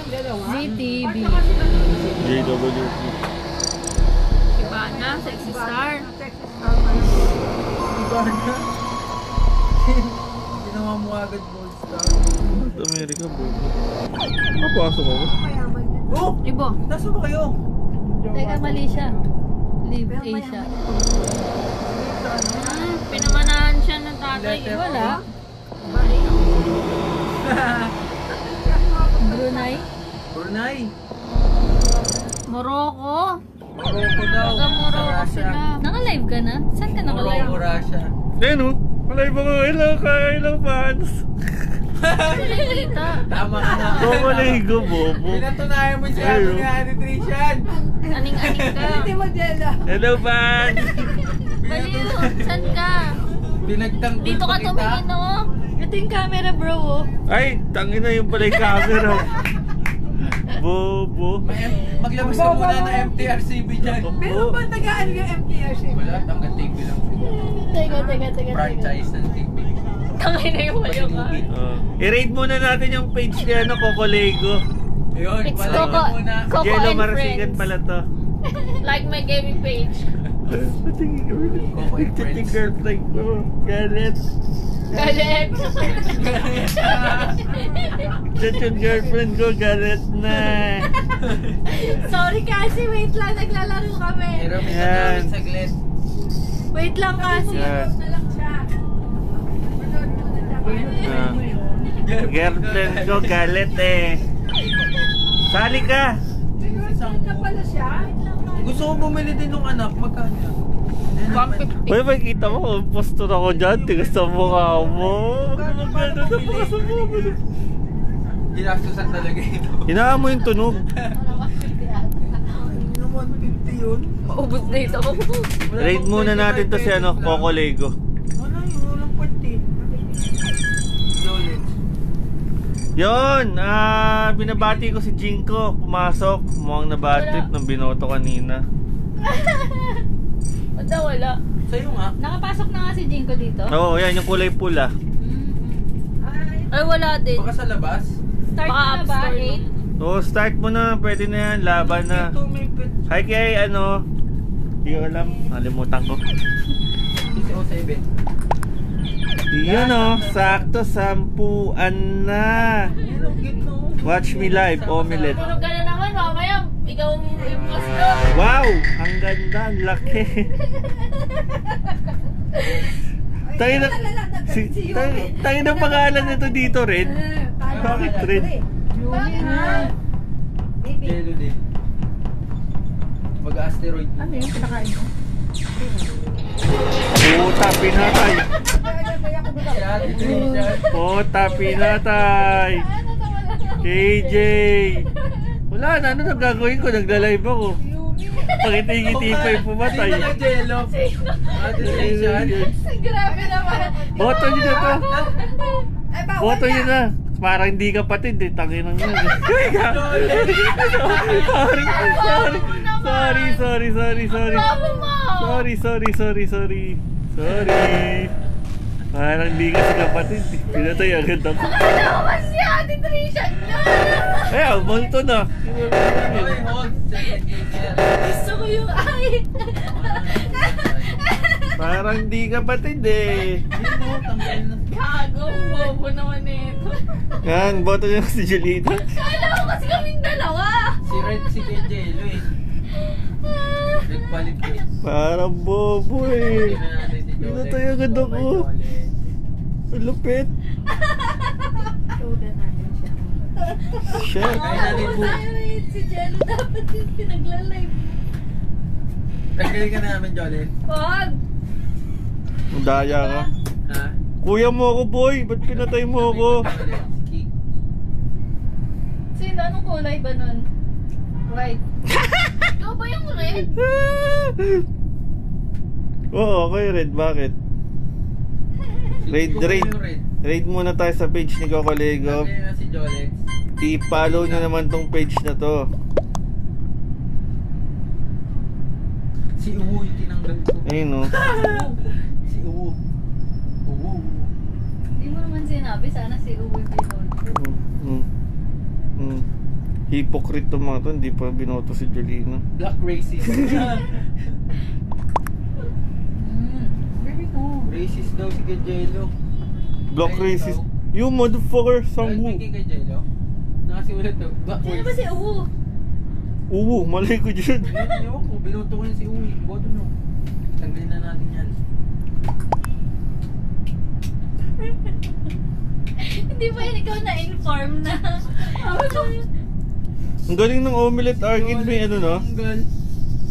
ZTV. JWP. Ibana, Sexy Star. Iba na. Ginawa mo agad gold star. America, bobo. Papasok ako. Oh! Ibo. Nasaan ba kayo? Teka, mali siya. Live Asia. Ah, pinamanahan siya ng tatay. Wala. Brunei. Brunei. Morocco. Morocco daw. Taga Morocco sila. Naka-live ka na? Saan ka naka-live? Morocco, Russia. Ayun o. Malay ba ko? Hello ka, hello fans. Kita. Tama ka na. Bumaligo, bobo. Pinatunayan mo siya Ayun. ni Nutrition. Aning-aning ka. Hello fans. Baliw. Saan ka? Pinagtanggol Dito ka tumingin, oh. Ito yung camera, bro, oh. Ay, tangin na yung pala yung camera. Bobo. Maglabas ka muna ng MTRCB dyan. Bobo. tagaan yung MTRC? Wala, hanggang TV lang. Teka, teka, teka. Franchise ng TV. Tangin na yung wayo ka. Uh, i-rate muna natin yung page ni ano, Coco Lego. Ayun, It's palay Coco, muna. Coco Jello and Marasigan Friends. pala to. Like my gaming page. Patingin ka ulit. Coco and Friends. girlfriend ko. Galit. Galit. Chat yung girlfriend ko, galit na. Sorry kasi, wait lang. Naglalaro kami. Pero may namin saglit. Wait lang kasi. Yan. Ah. girlfriend ko, galit eh. Sali ka. Gusto ko bumili din ng anak. Magkano? 150. Uy, makikita mo, postura ko dyan. Tigas sa mukha mo. Magkano na pa sa mukha mo. Ginastusan talaga ito. Hinaan mo yung tunog. 150 yun? Maubos na ito. Pang muna natin to 25 si ano. Coco Lego. Wala yun, walang 40. Jolet. Yon, ah, binabati ko si Jinko. Pumasok. Mukhang na-bad trip ng binoto kanina. Wala, wala. Sa'yo nga. Nakapasok na nga si Jinko dito. Oo, yan, yung kulay pula. Ay, wala din. Baka sa labas. Start Baka na ba? upstore, no? 8? Oo, start mo na. Pwede na yan. Laban na. Ito may pet. Hi kay ano. Hindi ko alam. Nalimutan ko. 07. Yun o, sakto sampuan na. Yan ang. Watch me live, omelette. Tulog ka na Wow! Ang ganda, ang laki. tayo na, si, tayo, tayo na pangalan nito dito, Red. Bakit Red? Jello din. Mag-asteroid. Ano yung pinakain mo? Puta, pinatay. Puta, pinatay. KJ. Wala na, ano nang gagawin ko? Nagla-live ako. Pangiti-ngiti pa yung pumatay. Sino na Jello? Grabe naman. Boto nyo na to. Bawal Boto nyo na. Parang hindi kapatid eh. Tangin ng yun. sorry, sorry, sorry. Sorry, sorry, sorry, sorry. Mo! Sorry, sorry, sorry, sorry. Parang hindi kasi kapatid. Pinatay agad ako. Ano naman si Ate Trisha na? Eh, multo na. Gusto ko yung ay. Parang hindi kapatid eh. Gago, bobo naman ito. Yan, boto niya si Julita. Kala ko kasi kaming dalawa. Si Red, si kay Jello eh. Nagpalit eh. Parang bobo eh. Tingnan natin si Jolet. Pinatay agad ako. Oh lupit. Showdown natin siya. Shit. Kaya natin po. Ay, Si Jello dapat yung pinagla-live. Tanggalin ka namin, Jolet. Wag! Ang daya ka. Ha? Kuya mo ako boy, ba't pinatay mo ako? Sino? Anong kulay ba nun? White. Ikaw ba yung red? Oo, okay red, bakit? Raid, raid. yung red? Raid muna tayo sa page ni Coco Lego. I-follow nyo naman tong page na to. Si Uwu yung tinanggal ko. Ayun oh. Si Uwu. Uwu. Hindi mo naman sinabi, sana si Uwe Pinol. Mm, mm, mm. Hypocrite to mga to, hindi pa binoto si Jolina. Black racist. Mm. Baby ko. Racist daw si Kajelo. Black Ayun racist. daw. You motherfucker, Ay, Sambu. kay Kajelo? Nakasimulat daw. Black Sino ba si Uwu? Oo, mali ko dyan. Ayun, Ewan ko, binuto ko yun si Uwi. Boto no. Tanggalin na natin yan. Hindi ba yun ikaw na-inform na? Ang galing ng omelette arcade may ano no? Tanggal.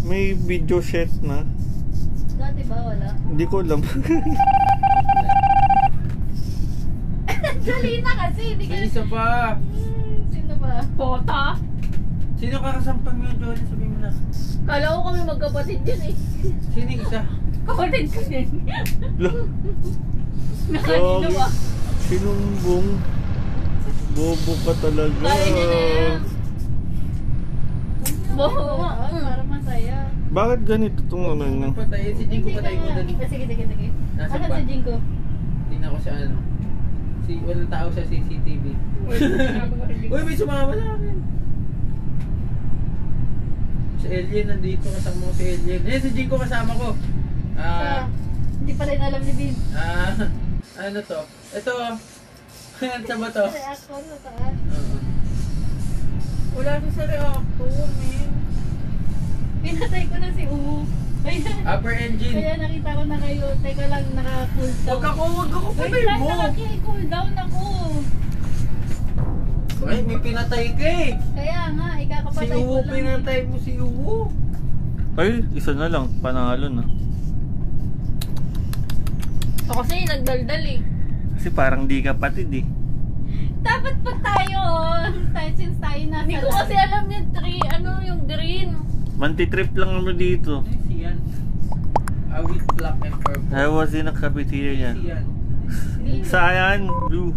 May video set na. Wala? Hindi ko alam. Jolina kasi, hindi ka... May isa pa. Hmm, sino ba? Pota? Sino kakasampan mo yung Johnny? Sabihin mo na. Kala ko kami magkapatid yun eh. Sino yung isa? Kapatid ko din. Lo- Nakanino ba? Sinumbong. Bobo ka talaga. Kaya niya na yan. Bobo. Bakit ganito tong ano nyo? Patayin si Jinko, patay mo dali. Ah, Sige, sige, sige. Nasaan Asan ba? si Jinko? Tingnan ko sa ano. Si, walang tao sa CCTV. Uy, may sumama sa akin. Si Alien nandito, kasama ko si Alien. Eh, si Jinko kasama ko. Ah, Hindi pa rin alam ni Bin. ah, ano to? Ito. Ano ba to? Reactor sa taas. Oo. Wala ko sa reactor, man. Pinatay ko na si Uwu. Kaya, Upper engine. kaya nakita ko na kayo. Teka lang, naka-cool down. Huwag ako, huwag ako Wait patay lang, mo. naka-cool down ako. Ay, may pinatay ka eh. Kaya nga, Si ikakapatay ko Uwo, lang. pinatay mo si Uwo. Ay, isa na lang. Panalo na. Ako kasi nagdaldal eh. Kasi parang di kapatid eh. Dapat pag tayo, tayo since tayo nasa Hindi ko kasi alam yung tree, ano yung green. Mantitrip lang naman dito. Easy yan. Awit ah, black and purple. I was in a cafeteria yan. Easy yan. Cyan, blue.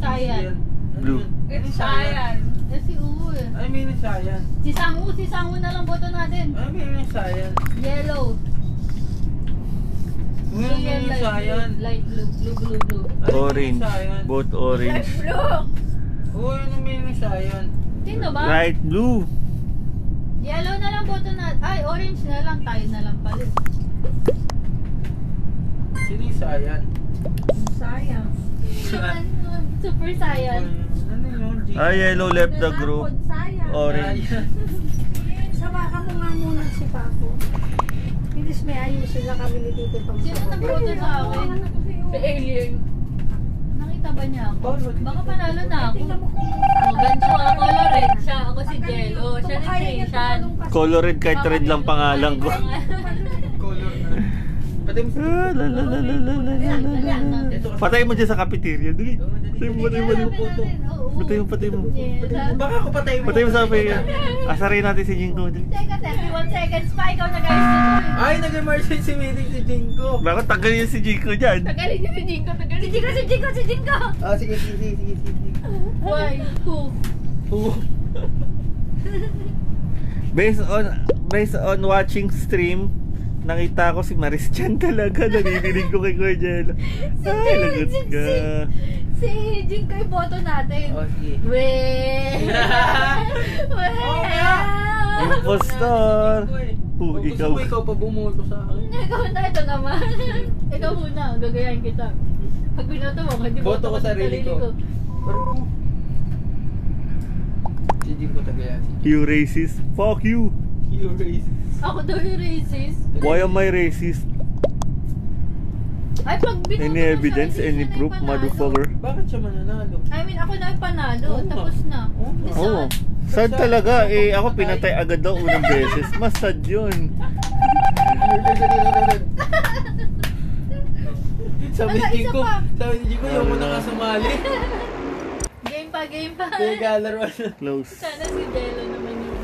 Cyan. Ano blue. It's Cyan. Eh, si Uwe. I mean, Cyan. Si Sangu, si Sangu na lang boto natin. I mean, it's Cyan. Yellow. Well, Cyan, light blue. Blue, blue, blue. Orange. Both orange. Light blue. Oo, ano mean, it's Cyan? Sino ba? Light blue. Yellow na lang boto natin. Ay, orange na lang. Tayo na lang pala. Sino yung sayan? Sayang. Super Saiyan. Ano yun? Ah, yellow left the group. Sayang. Orange. Sayan. Sabakan mo nga muna si Paco. Bilis may ayos sila kami ni Tito pang Sino nagboto sa akin? Si Alien. Nakita ba niya ako? Baka panalo na ako. Tingnan mo kung ganito ako. Color red siya. Ako si Jello. Siya ni Trishan. Color red kahit red lang pangalan ko. Color na. Ah, la, la, la, la, la, la, la, la, la. Ito kasi- Patay mo dyan sa cafeteria. Dali. Patay mo, patay mo, patay mo. Patay mo, patay mo. Baka ako patay mo. Patay mo sa cafeteria. Asarin natin si Jinko. Teka, 31 seconds pa. Ikaw na guys. Ay, nag-emergency meeting si Jinko. Bakit tanggalin niya si Jinko dyan? Tagalin niyo si Jinko. Si Jinko, si Jinko, si Jinko. Ah, sige, sige, sige, sige. Why? Who? Oo. Based on based on watching stream, nakita ko si Maris Chan talaga. Naninilig ko kay Kuya Jello. Ay, lagot ka. Si Jinko yung boto natin. Oh, sige. Weh! Weh! Oo nga. Impostor. Oh, Oh, ikaw. Gusto mo ikaw pa bumoto sa akin. Ikaw na, ito naman. Ikaw muna, gagayahin kita. Pag binoto mo, hindi Boto ko sa sarili ko. Pero Si Jinko tagayan. You racist. Fuck you. You racist. Ako daw yung racist. Why am I racist? Ay, pag binoto Any mo siya, evidence? hindi siya Any na proof, yung panalo. motherfucker? Bakit siya mananalo? I mean, ako na yung panalo. Oo nga. Tapos na. Oo nga. Isa- Oo. Sad talaga. Eh, ako pinatay agad daw unang beses. Mas sad yun. Sabi ni Wala, isa Jinko, pa. sabi ni Jinko, yung muna ka sumali. Game pa, game pa. Kaya galaro na. Close. Sana si Jello naman yung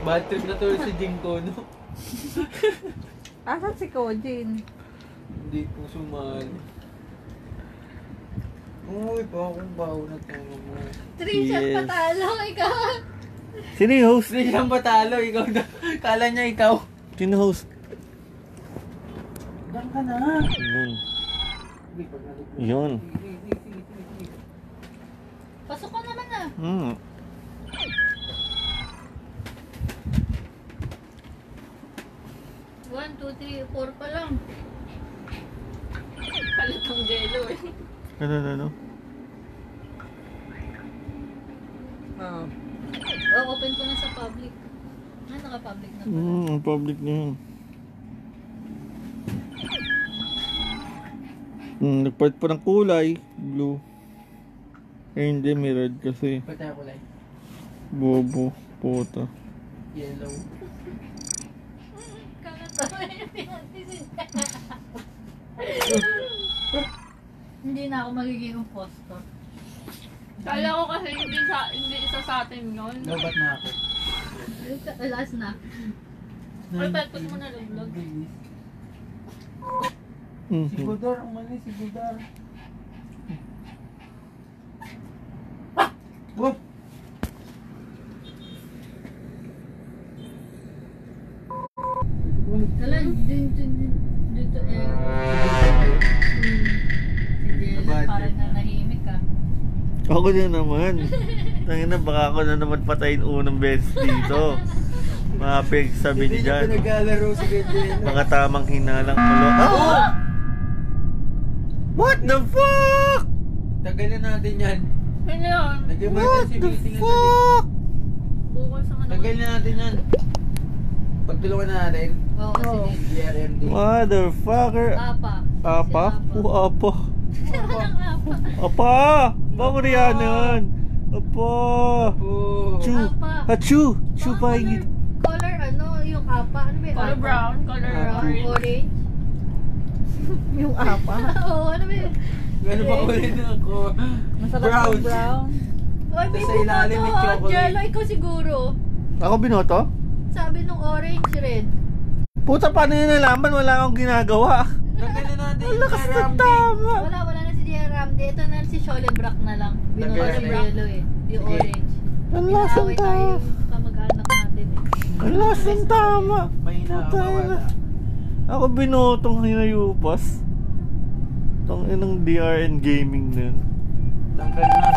Bad trip na tuloy si Jinko, no? Asan si Kojin? Hindi po sumali. Uy, pa akong bawo na tayo mo. Three shot Yes. patalo. Ikaw. Sino yung host? Hindi siyang batalo, ikaw na. Kala niya ikaw. Sino host? Diyan ka na. Yun. Yun. Sige, sige, sige, sige, sige. Pasok Hmm. One, two, three, four pa lang. Palit ang jello eh. Ano, ano, ano? Ah. Oh, open ko na sa public. Ah, naka-public na pala. Hmm, ang public na yun. Hmm, nagpalit pa ng kulay. Blue. Eh, hindi, may red kasi. Ba't tayo kulay? Bobo. Puta. Yellow. Hindi na ako magiging impostor. Kala ko kasi hindi sa hindi isa sa atin yun. Lobat na ako. Last na. Ay, pagpag mo na log-log. Bilis. Si Mhm. Budar, umalis si Budar. Whoop! Wala, dito, dito, eh. Parang nanahimik ah. Ako na naman. Tangin na, baka ako na naman patayin unang beses dito. Mga sabi Hindi niya dyan. pinaglalaro si Ganyan. Mga tamang hinalang ulo. Oh! What the fuck? Tagalin natin yan. Ano yun? What the na fuck? Bukol sa ano. Tagalin natin yan. Pagtulungan na natin. Oo, sige. DRMD. Motherfucker. Apa. Apa? Si Oh, apa. Apa. Apa! Yan? Apa! Oh. Chu! Apa. Hachu! Chu pa color, color ano, yung apa, ano ba yung Color apa? brown, color Brown, orange. orange. Yung apa. Oo, ano ba yun? Ano ba ulit ako? Masarap Brown. yung brown. Oy, may Sa ilalim may bumoto. chocolate. Jello, ikaw siguro. Ako binoto? Sabi nung orange, red. Puta, paano yun nalaman? Wala akong ginagawa. Tagalin natin Ang lakas ng DRMD. tama. Wala, wala na si Dia Ramde. Ito na si Sholebrack na lang. Binoto Nag- si Jello eh. Yung Sige. orange. Ang lakas ng Inaaway tayo tama. yung kamag-anak natin eh. Ang lakas ng tama. Ka Puta mawala. na. Ako binotong hinayupas. Tong inang DRN gaming na yun. Tanggal na.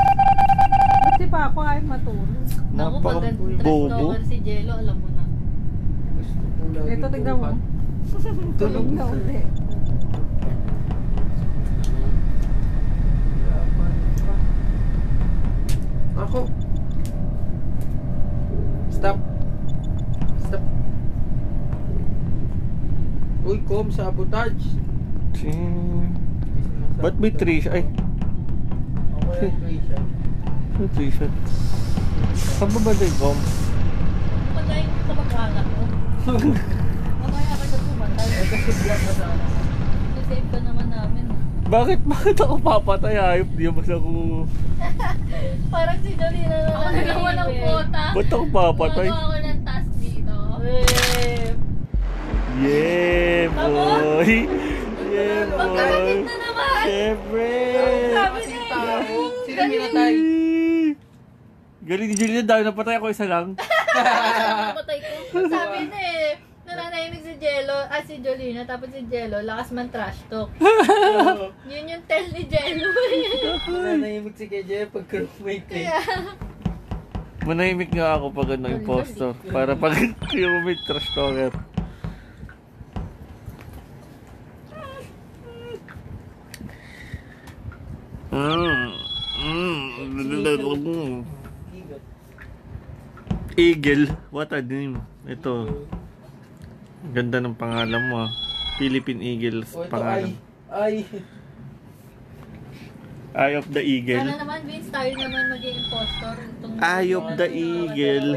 Ba't si Papa ay matulog? Naku, pag bobo. talker si Jello, alam mo na. Ito, tignan mo. Tulog na ulit. Ako. Stop. Stop. Uy, com, sabotage. Ching. Ba't may three? Ay, Ako yung three siya. may three siya. Saan ba ba din, Gom? Patayin mo kamag-anak mo. Mamaya ka sa pumatay. Ito si Black na sana. Save ka naman namin. Bakit? Bakit ako papatay? Ayop, di ba ako... Parang si Jolina na Ako nagawa ng quota. Ba't ako papatay? Gumagawa ako ng task dito. Eh, Yeah, boy! Yeah, boy! na naman! Siyempre! Eh. Sino pinatay? Galing ni Julian, dahil napatay ako isa lang. Patay ko. Sabi niya eh. Nananahimik si Jello, ah si Jolina, tapos si Jello, lakas man trash talk. Yun yung tell ni Jello. Nanahimik si KJ pag crewmate eh. Kaya, Manahimik nga ako pag ano, impostor. Para pag yung may trash talker. Mm. Mm. Eagle. What a name. Ito. Ganda ng pangalan mo ah. Philippine Eagles O ito ay. pangalan. Ay. Eye of the Eagle. sana naman Vince, tayo naman maging impostor. Eye of the Eagle.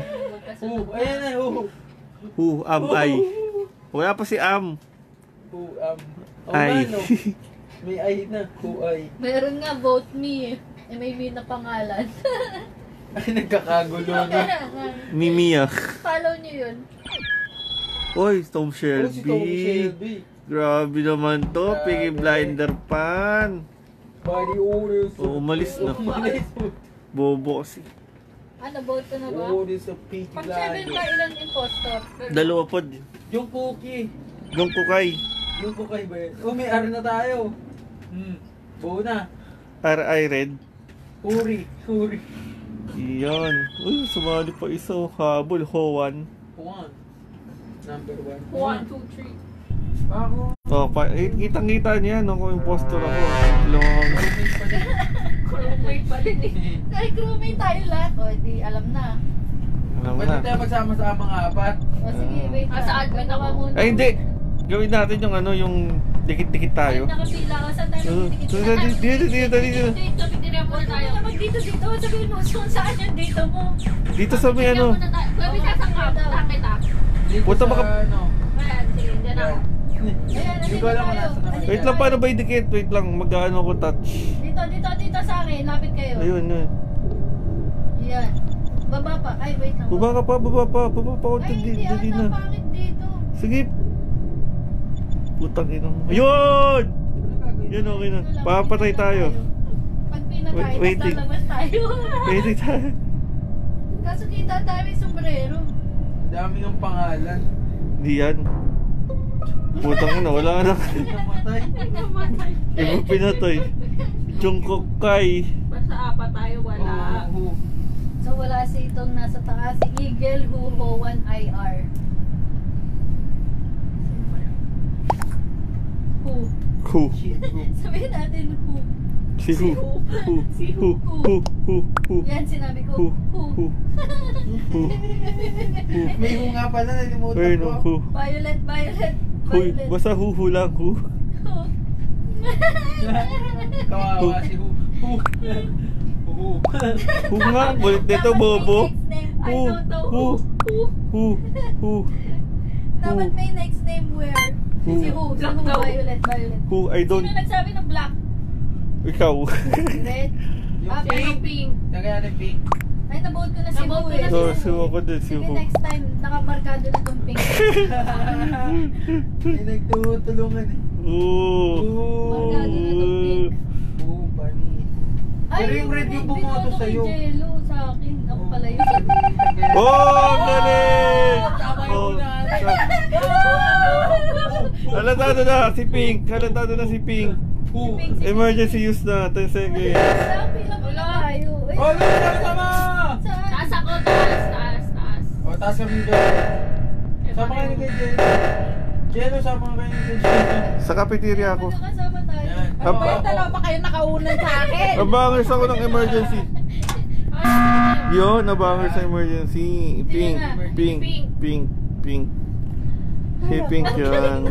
Oh, ayan na. Oh. Who am I? Wala pa si Am. Oh, um. Oh, Ay. May ay na. Who ay. Meron nga, vote me eh. Eh, may me na pangalan. Ay, nagkakagulo na. Mimiya. Follow nyo yun. Oy, Tom Oh, si Tommy Shelby. Shelby. Grabe naman to. Grabe. Piggy Blinder pan. Body odor. Oh, umalis na. Umalis. Bobo kasi. Ano, vote ka na ba? Odor sa Peaky Pag seven ka, Blinders. ilang impostor? Dalawa po. Yung cookie. Yung kukay. Yung cookie ba yun? Oh, may R na tayo. Hmm. Buo na. R.I. Red. Huri. Huri. Yan. Uy, sumali pa isa. oh. Habol, Hoan. One. Number one. One, two, three. Ako. Oh, pa, eh, kitang-kita niya no, kung impostor ako. Long. Roommate pa din. Crewmate pa din eh. Ay, crewmate tayo lahat. O, di alam na. Alam na. di tayo magsama-sama nga apat? O, sige, wait Ah, saan? Wait ako muna. Ay, hindi. Gawin natin yung ano, yung dikit-dikit tayo. Ay, nakapila ako. Saan tayo Uh, magdikit? dito, dito, dito, dito, dito. Dito, tayo. Dito dito. Sabihin mo kung saan yung dito mo. Dito sa may ano. tayo. Pwede sasangkap. Saan kita? Dito Punta sa baka- ano. Ayan, sige. Diyan ako. Hindi ko alam kung tayo. nasa na Wait lang, paano ba idikit? Wait lang, mag-ano ko touch. Dito, dito, dito sa akin. Lapit kayo. Ayun, yun. Yan. Baba pa. Ay, wait lang. Baba ka pa, baba pa, baba pa. Ay, hindi. Ano, na. pangit dito. Sige. Putang ina mo. Ayun! Yan okay na. Papatay tayo. Pag pinatay, Wait, tayo. Waiting tayo. Kaso kita dami sombrero. Dami ng pangalan. Hindi yan. Putang ina, wala na. Namatay. Namatay. Iba pinatay. Jungkook Kai. Basta apat tayo, wala. Oh, oh, oh. So wala si itong nasa taas, si Eagle Huho 1IR. Who? Who? Sabihin natin who. Si Who? Who? Si Who? Who? Who? Who? Yan sinabi ko. Who? Who? Who? Who? May hu nga pala, nalimutan Ayun, ko. Who? Violet, violet, Huy, basta Who Who lang, Who? Who? Kawawa si Hu. Hu. Hu. Who nga, kulit nito, bobo. Who? Who? who. Who? Who? Dapat may next name where. Who? Si who? Who? Black daw. Violet, violet. Who? I don't... Sino nagsabi ng black? Ikaw. Red? Ah, pink. Pink. Tagayan ng pink. Ay, nabuot ko na si Who ko eh. na So, si ako din, si Sige, Who. next time, nakamarkado na itong pink. May nagtutulungan eh. Ooh. Markado na itong pink. Hu, bani. Pero yung red yung bumoto sa'yo. kay Jello sa akin. Ako pala yun. Oh, galing! Tama yung Oh, unahan. Halatado na, si Pink. Halatado na si Pink. Pink Emergency use na, 10 seconds. Na tayo. Oh, look, sama! saan? Taas ako, taas, taas, taas. O, taas kami dyan. Sama kayo ni kay Jello. Jello, sama kayo ni kay Jello. Sa cafeteria ako. Magkakasama tayo. Ano ba dalawa pa kayo nakaunan sa akin? Nabangers ako ng emergency. Ay, Yo, nabangers sa emergency. Pink, pink, pink, pink. Si Pink yan.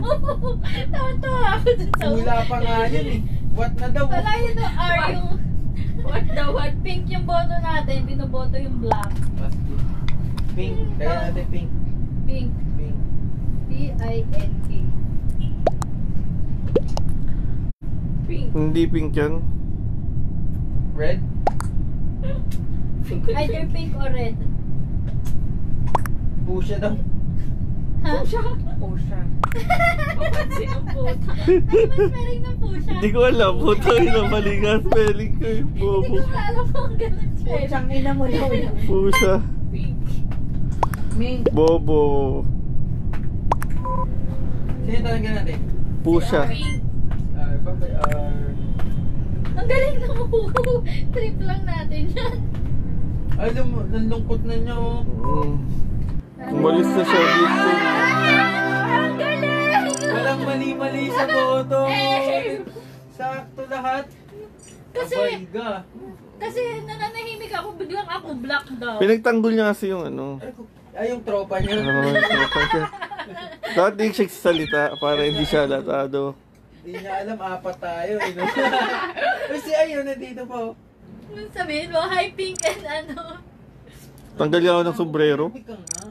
Tawa-tawa ako dun sa Hula pa nga yun eh. What na daw? Wala yun yung R yung... What the what? Pink yung boto natin, binoboto yung black. Pink. Kaya natin pink. Pink. Pink. P-I-N-K. Pink. Hindi pink yan. Red? Either pink or red. Pusha daw. Ha? Pusha. Papansin ang puta. Ano ba spelling ng pusha? Hindi ko alam. Puta ina, mali nga spelling ko yung Hindi bobo. ko alam kung ganun spelling. Pushang ina mo daw. Pink. Ming. Bobo. Sino talaga natin? Pusa. Pink. R. Babay R. Ang galing na mo. Trip lang natin yan. Ay, lum- nalungkot na niya oh. Mm. Umalis na siya dito. Walang mali-mali sa boto. Sakto lahat. Kasi- Abay ga. Kasi nananahimik ako, biglang ako black daw. Pinagtanggol niya kasi yung ano. Ay, yung tropa niya. Ano, kasi Dapat di siya salita para hindi siya latado. Hindi niya alam, apat tayo. Eh, no? Kasi ayun, nandito. Anong sabihin mo, hi pink and ano. Tanggal niya ako ng sombrero. Ikaw nga.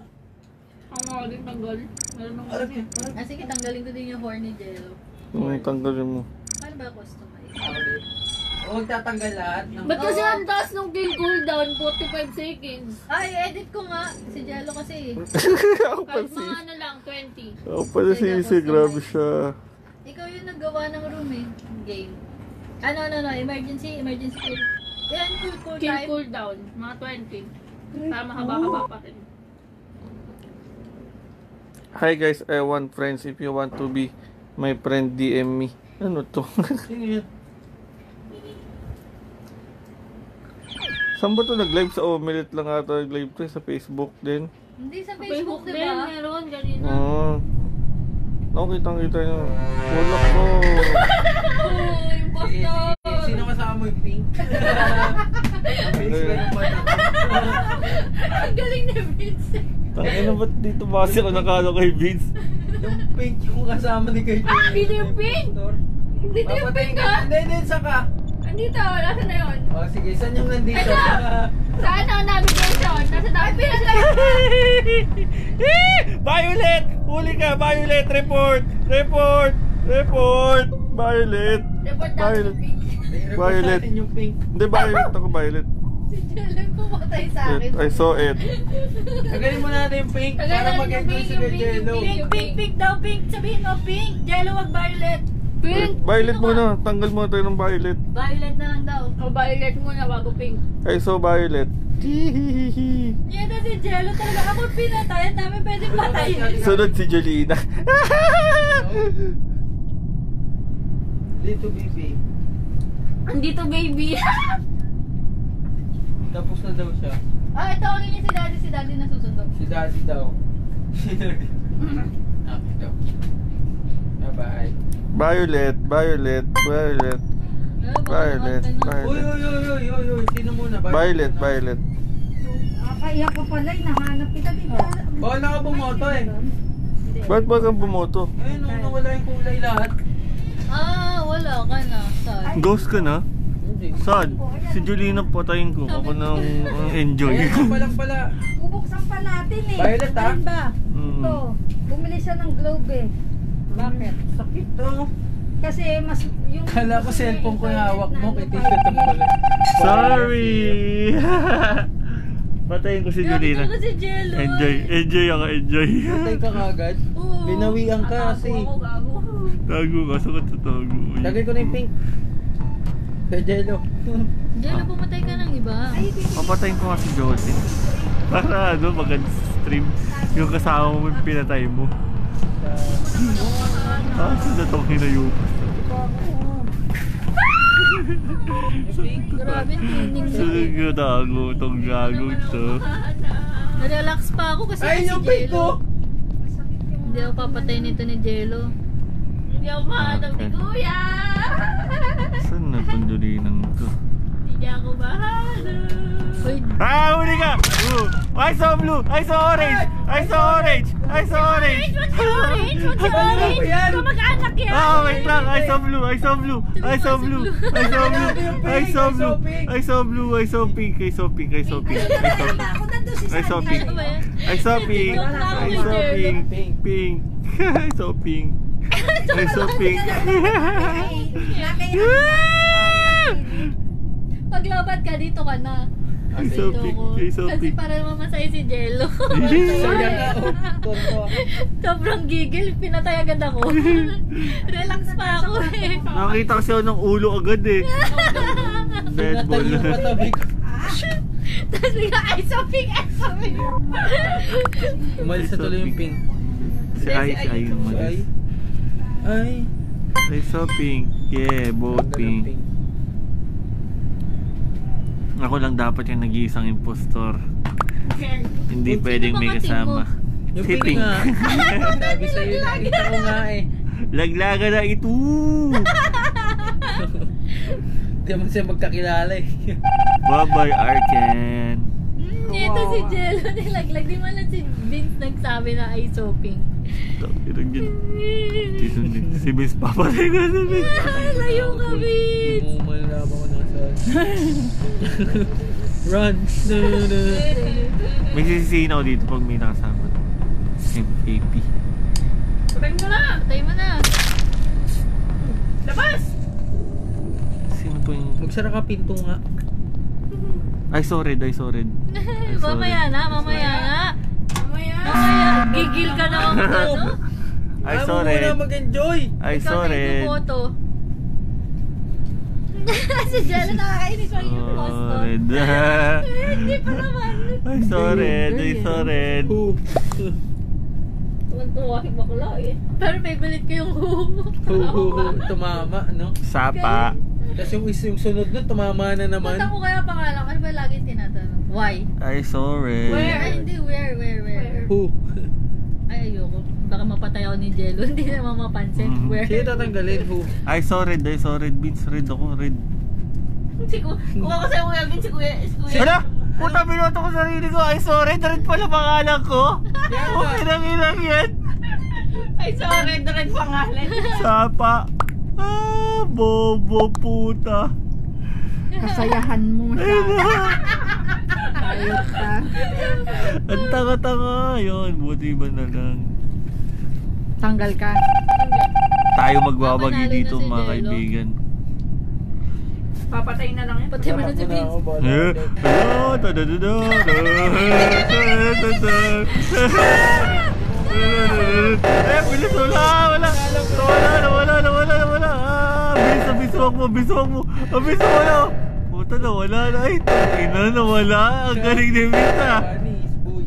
Mga din tanggal. Meron ng Alam kasi. niya. alam. Ah, sige, tanggalin ko din yung horny jello. Mm, tanggalin mo. Paano ba customize? Ako. Huwag tatanggal lahat. Ng... Ba't kasi ang taas ng kill cooldown? 45 seconds. Ay, edit ko nga. Si Jello kasi. ako pa Kahit si... mga ano lang, 20. Ako pala si Isi, grabe siya. Ikaw yung naggawa ng room eh. Game. Ano, ano, no. Emergency, emergency kill. Yan, cool, cool Kill time. cooldown, mga 20. Para mahaba-haba pa rin. Hi guys, I want friends. If you want to be my friend, DM me. Ano to? Saan ba to nag-live sa Omelette lang ata nag-live to sa Facebook din? Hindi sa Facebook Facebook, din, diba? meron kanina. Oo. Oh. kitang kita nyo. Wala ko. Si- Sino kasama mo yung pink? Ang galing ni Vince. Tangina ba't dito base ako nakano kay Vince? Yung pink yung kasama ni Kay Ah, dito yung pink! Dito yung Papatay pink ka. ah! Hindi, hindi, saka. Andito, nasa na yun? O sige, saan yung nandito? Saan ang navigation? Nasa dami pinag Violet! Huli ka! Violet! Report! Report! Report! Violet! Report Violet. natin Violet. pink. Hindi, Violet. Ako, Violet. Si Jello pumatay sa akin. I saw it. Tagalin mo natin yung pink Tagalin para mag-enjoy si Jello. pink, Pink, pink, pink daw, pink. Sabihin mo, pink. Jello, wag violet. Pink! Violet muna. Tanggal muna tayo ng Violet. Violet na lang daw. O, violet muna bago pink. I saw Violet. Hihihihi. Yan na si Jello talaga. Ako pinatay. Ang dami pwede patayin. Sunod si Jolina. Dito, baby. Andito, baby. Tapos na daw siya. ah, ito ulit niya si daddy. Si daddy na susundo. Si daddy daw. ah, ito. Bye-bye. Violet, Violet, Violet. Ah, baka Violet, na. Uy, Violet. uy, uy, uy, uy, uy. Sino muna? Violet? Violet. Nakakaiyak ko pala, nahanap kita dito. Bawal na ka bumoto eh. Ba't ba kang bumoto? Ayun, nung nawala yung kulay lahat. Ah, wala ka na. Sad. Ghost ka na? Hindi. Sad. Si Jolina patayin ko. Ako nang ang enjoy. Ayan, yung palang pala. Bubuksan pa natin eh. Violet, ah? Ayun ba? Mm. Ito. Bumili siya ng globe eh. Bakit? Sakit to. Kasi mas yung... Kala ko cellphone ko yung hawak mo. Na Kay ano, Tito pala. Sorry! Patayin ko si Grabe Jolina. talaga si Jello. Enjoy, enjoy ako, enjoy. Patay ka kagad. Oo. Binawian ka kasi. Ako, gago. Tago ka, sakit sa tago. Lagay ko na yung pink. Kay Jello. Jello, pumatay ka ng iba. Papatayin ko nga si Jotin. Para ano, mag-stream. Yung kasama mo yung pinatay mo. Ah, saan na itong hinayupas? Grabe, tining na. Saan ko tago itong gago to? Relax pa ako kasi Ay, si yung pink ko! Jello. Hindi ako papatay nito ni Jello. Hindi ako mahanap ni Kuya. Saan na itong Jolinang to? Hindi ako. Uy, Ah, huli ka! Ooh, I saw blue! I saw orange! I saw orange! I saw orange! What's your orange? What's your Ano orange? Kamag-anak yan. Oh, wait lang! I saw blue! I saw blue! I saw blue! I saw blue! I saw blue! I saw blue! I saw pink! I saw pink! I saw pink! I saw pink! I saw pink! ano? I saw pink! I saw pink! Pink! I saw pink! I saw pink! Paglaban ka, dito ka na. Saw Dito pink! I saw Kasi pink! para mamasay si Jello. Oh. Tonto. Sobrang gigil, pinatay agad ako. Relax pa ako eh. Nakita kasi ako ng ulo agad eh. Dead ball. Ko. Tapos bigla, ay so pink, ay so pink. Umalis na tuloy yung pink. Si Ay, si Ay yung Ay. I saw pink. Yeah, both ng pink. Ako lang dapat yung nag-iisang impostor. Hindi Sino pwedeng may kasama. Yung Si pink Pink. nga. Sabi sa'yo, nakita ko nga eh. Laglaga na ito! Hindi mo siya magkakilala eh. Bye-bye, Arken. Hmm, ito si Jello nilaglag. Di man lang si Vince nagsabi na ay so pink. Takirang yun. Dito din. Si Vince papatay ko si Vince. Ah, layo ka, Vince. Umumalab ako na sa... Run! May sisinaw dito pag may nakasama. MAP. Patay mo na. Patay mo na. Labas. Sino to yung... Magsara ka pinto nga. Red, I saw red. I saw mamaya na, mamaya na. Gigil ka na ako ano? I Ayaw saw mo muna red. mag-enjoy. Saw Ikaw na red. ibuboto. si Jello nakakainis pa yung Oh, posto. red. Hindi pa naman. I saw red. Who? Tuwan-tuwa si bakla eh. Pero favorite ko yung who. Who, who, who. Tumama, no? Sapa. Tapos yung, yung sunod na, tumama na naman. Punta ko kaya pangalan. Ano ba lagi tinatanong? Why? I sorry. Where? Ay, hindi. Where, where, where? Where? Who? Ay. Baka mapatay ako ni Jello. Hindi naman mapansin. Mhm. Where? Sino tatanggalin? Who? I saw red, I saw red beans. Red ako, red. Si Ku- Kuha ko sa'yo Kuya Vin, si Kuya, si Kuya. Wala! Puta, binoto ko sarili ko. I saw red, red pala pangalan ko. Okay lang ilang yan. Ay, sorry, red pangalan. Sapa. Ah, bobo puta. Kasayahan mo masyado. Ayot ka. Ang tanga-tanga. Yun, buti ba na lang. Tanggal ka. Tayo magbabagi Panalo na dito si mga Jello. kaibigan. Papatay na lang yan. Patay mo na si Vince. Eh, ah, da da da da da da da Eh, bilis wala, wala. Wala, wala, wala, wala. Ah, bilis, bilis wag mo, bilis wag mo. Ah, bilis wala. Puta na wala na. Ay, ina na wala. Ang galing ni Vita. Panis, boy.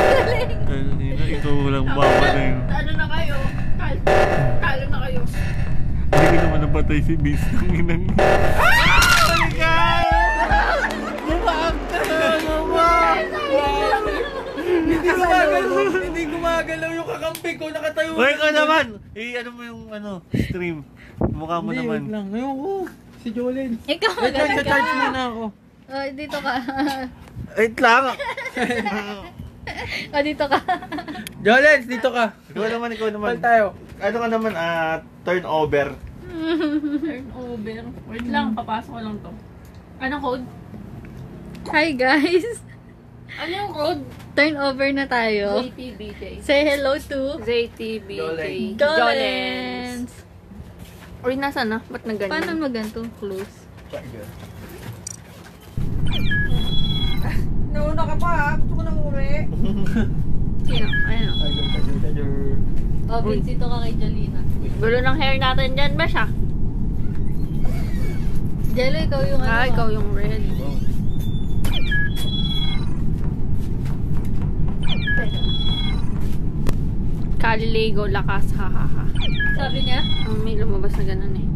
Ina, ikaw lang baba na yun. Ano na kayo? Kalo na kayo. Hindi ko naman napatay si Vince ng inang. Ah! Maligay! Bumaakta na naman! Hindi gumagalaw. Hindi gumagalaw yung kakampi ko. Nakatayo. Uy, ikaw naman! Eh, ano mo yung ano, stream? Mukha mo Hindi, naman. wait lang. Ngayon ko. Si Jolene. Ikaw Wait lang, ka. charge muna ako. Oh, dito ka. Wait lang! oh, dito ka. Jolene, dito ka. ikaw naman, ikaw naman. Pal tayo. Ano ka naman, ah, turnover. Turn over. Wait lang, papasok ko lang to. Anong code? Hi, guys. Ano yung code? Turn over na tayo. JTBJ. Say hello to JTBJ. Jolens. Uy, nasa na? Ba't na ganyan? Paano maganto? Close. Nauna ka pa ha. Gusto ko na umuwi. Sino? Ayun. Oh, Vince, dito ka kay Jolina. Gulo ng hair natin dyan ba siya? Jello, ikaw yung ano. Ah, ikaw yung red. Kaliligo, lakas, ha ha ha. Sabi niya, Ang may lumabas na ganun eh.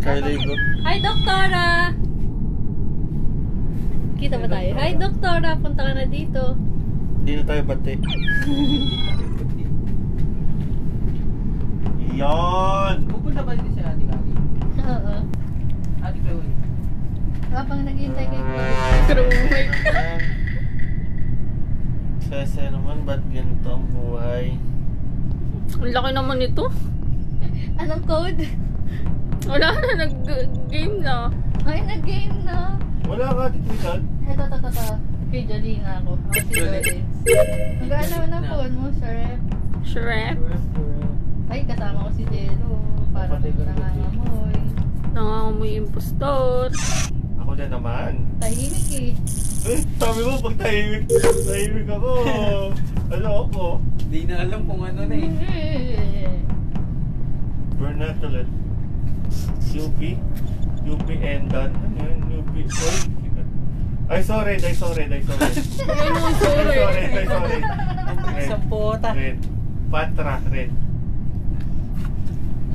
Kylie ko. Hi, Doktora! Kita ba tayo? Hi, Doktora! Punta ka na dito. Hindi na tayo bate. Yan! Pupunta ba dito si Ate Kali? Oo. Ate Chloe. Habang naghihintay kay Crewmate. Kasi naman, ba't ganito ang buhay? Ang laki naman nito. Anong code? Wala na, nag-game na. Ay, nag-game na. Wala ka, dito ka. Ito, ito, ito, ito. Kay Jolina ako. Ako si Jolene. Magkano na phone mo, sir? Shrek. Ay, kasama ko si Kapatid ko. nangangamoy. Nangangamoy impostor. Ako na naman. Tahimik eh. Eh, sabi mo, pag tahimik, tahimik ako. Ano ako? Di na alam kung ano na eh. Vernacular. UP? UP and done. Ano yun? UP. Oy. Saw red, I saw red. Ano ang I saw sorry? red, I saw red. Isang pota. Red. Patra, red.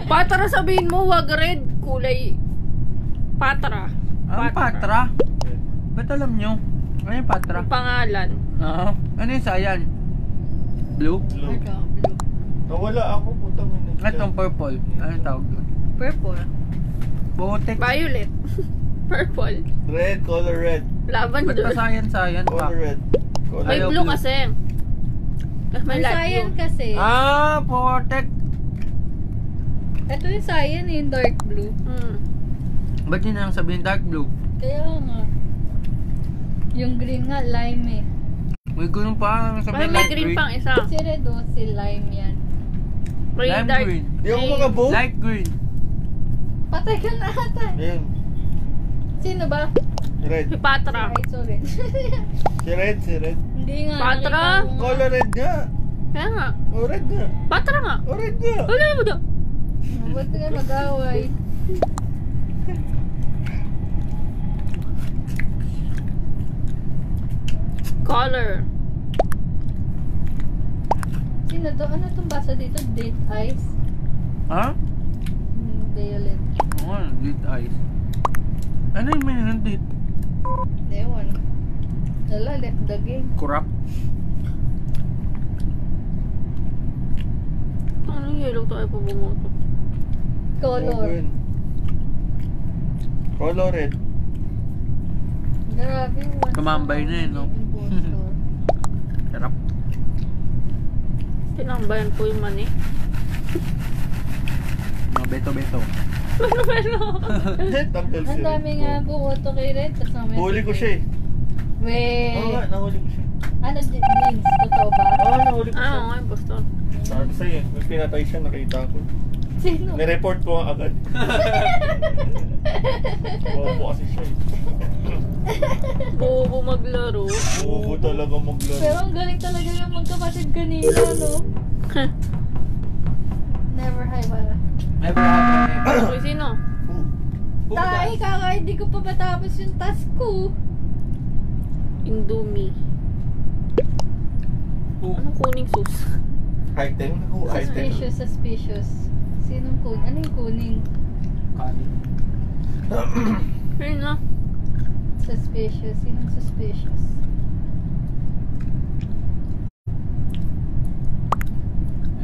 Patara sabihin mo, wag red. Kulay. Patara. Ang patra? Red. Ba't alam nyo? Ano yung patra? Ang pangalan. Oo. Ano yung sayan? Blue? Blue. Ito, blue. Nawala ako, puta mo yung purple. Ano yung tawag doon? Purple. Botek. Violet. Purple. Red, color red. Laban Ba't doon. sayan sayan pa? Color red. Color May Ayaw blue blue. kasi. Ah, May Ang light cyan blue. kasi. Ah, Botek. Ito yung cyan eh, yung dark blue. Hmm. Ba't yun ang sabihin dark blue? Kaya nga. Yung green nga, lime eh. May ganun pa ang Ay, sabihin may light green pang isa. Si red oh, si lime yan. May Lime dark. green. Di ako makabook. Light green. Patay ka na ata. Ayun. Sino ba? Red. Si Patra. Ay, sorry. Si red, si red. Hindi nga. Patra? Color red nga. Kaya nga. O red nga. Patra nga. O red nga. Wala mo daw. Ba't ka mag-away? Color. Sino to? Ano itong basa dito? Date ice? Ha? Hmm, Violet. Oo lit eyes. Ano yung may nandit? Ewan. Wala, left the game. Kurap. Anong yellow tayo pa bumoto? Color. Color red. Grabe. Tumambay na eh, no? Sarap. Tinambayan po yung mani. Mga beto-beto. Tanggal Ang dami nga bumoto kay Red. Tas mamaya Huli ko siya eh. Weh. Oo nga, nahuli ko siya. Ano, J- Vince? Totoo ba? Oo, nahuli ko Ah, siya. oo nga, impostor. Sabi sa'yo, may pinatay siya, nakita ko. Sino? Nireport ko agad. Bobo kasi siya eh. Bobo maglaro. Bobo talaga maglaro. Pero ang galing talaga yung magkapatid kanina, no? Never high para. Never happened. Uy, sino? Tay, kaka, hindi ko pa matapos yung task ko. Indomie. Anong kuning sus? Item? Who item? Suspicious, suspicious. Sinong kuning? Ano yung kuning? Ayun na. Suspicious. Sinong suspicious?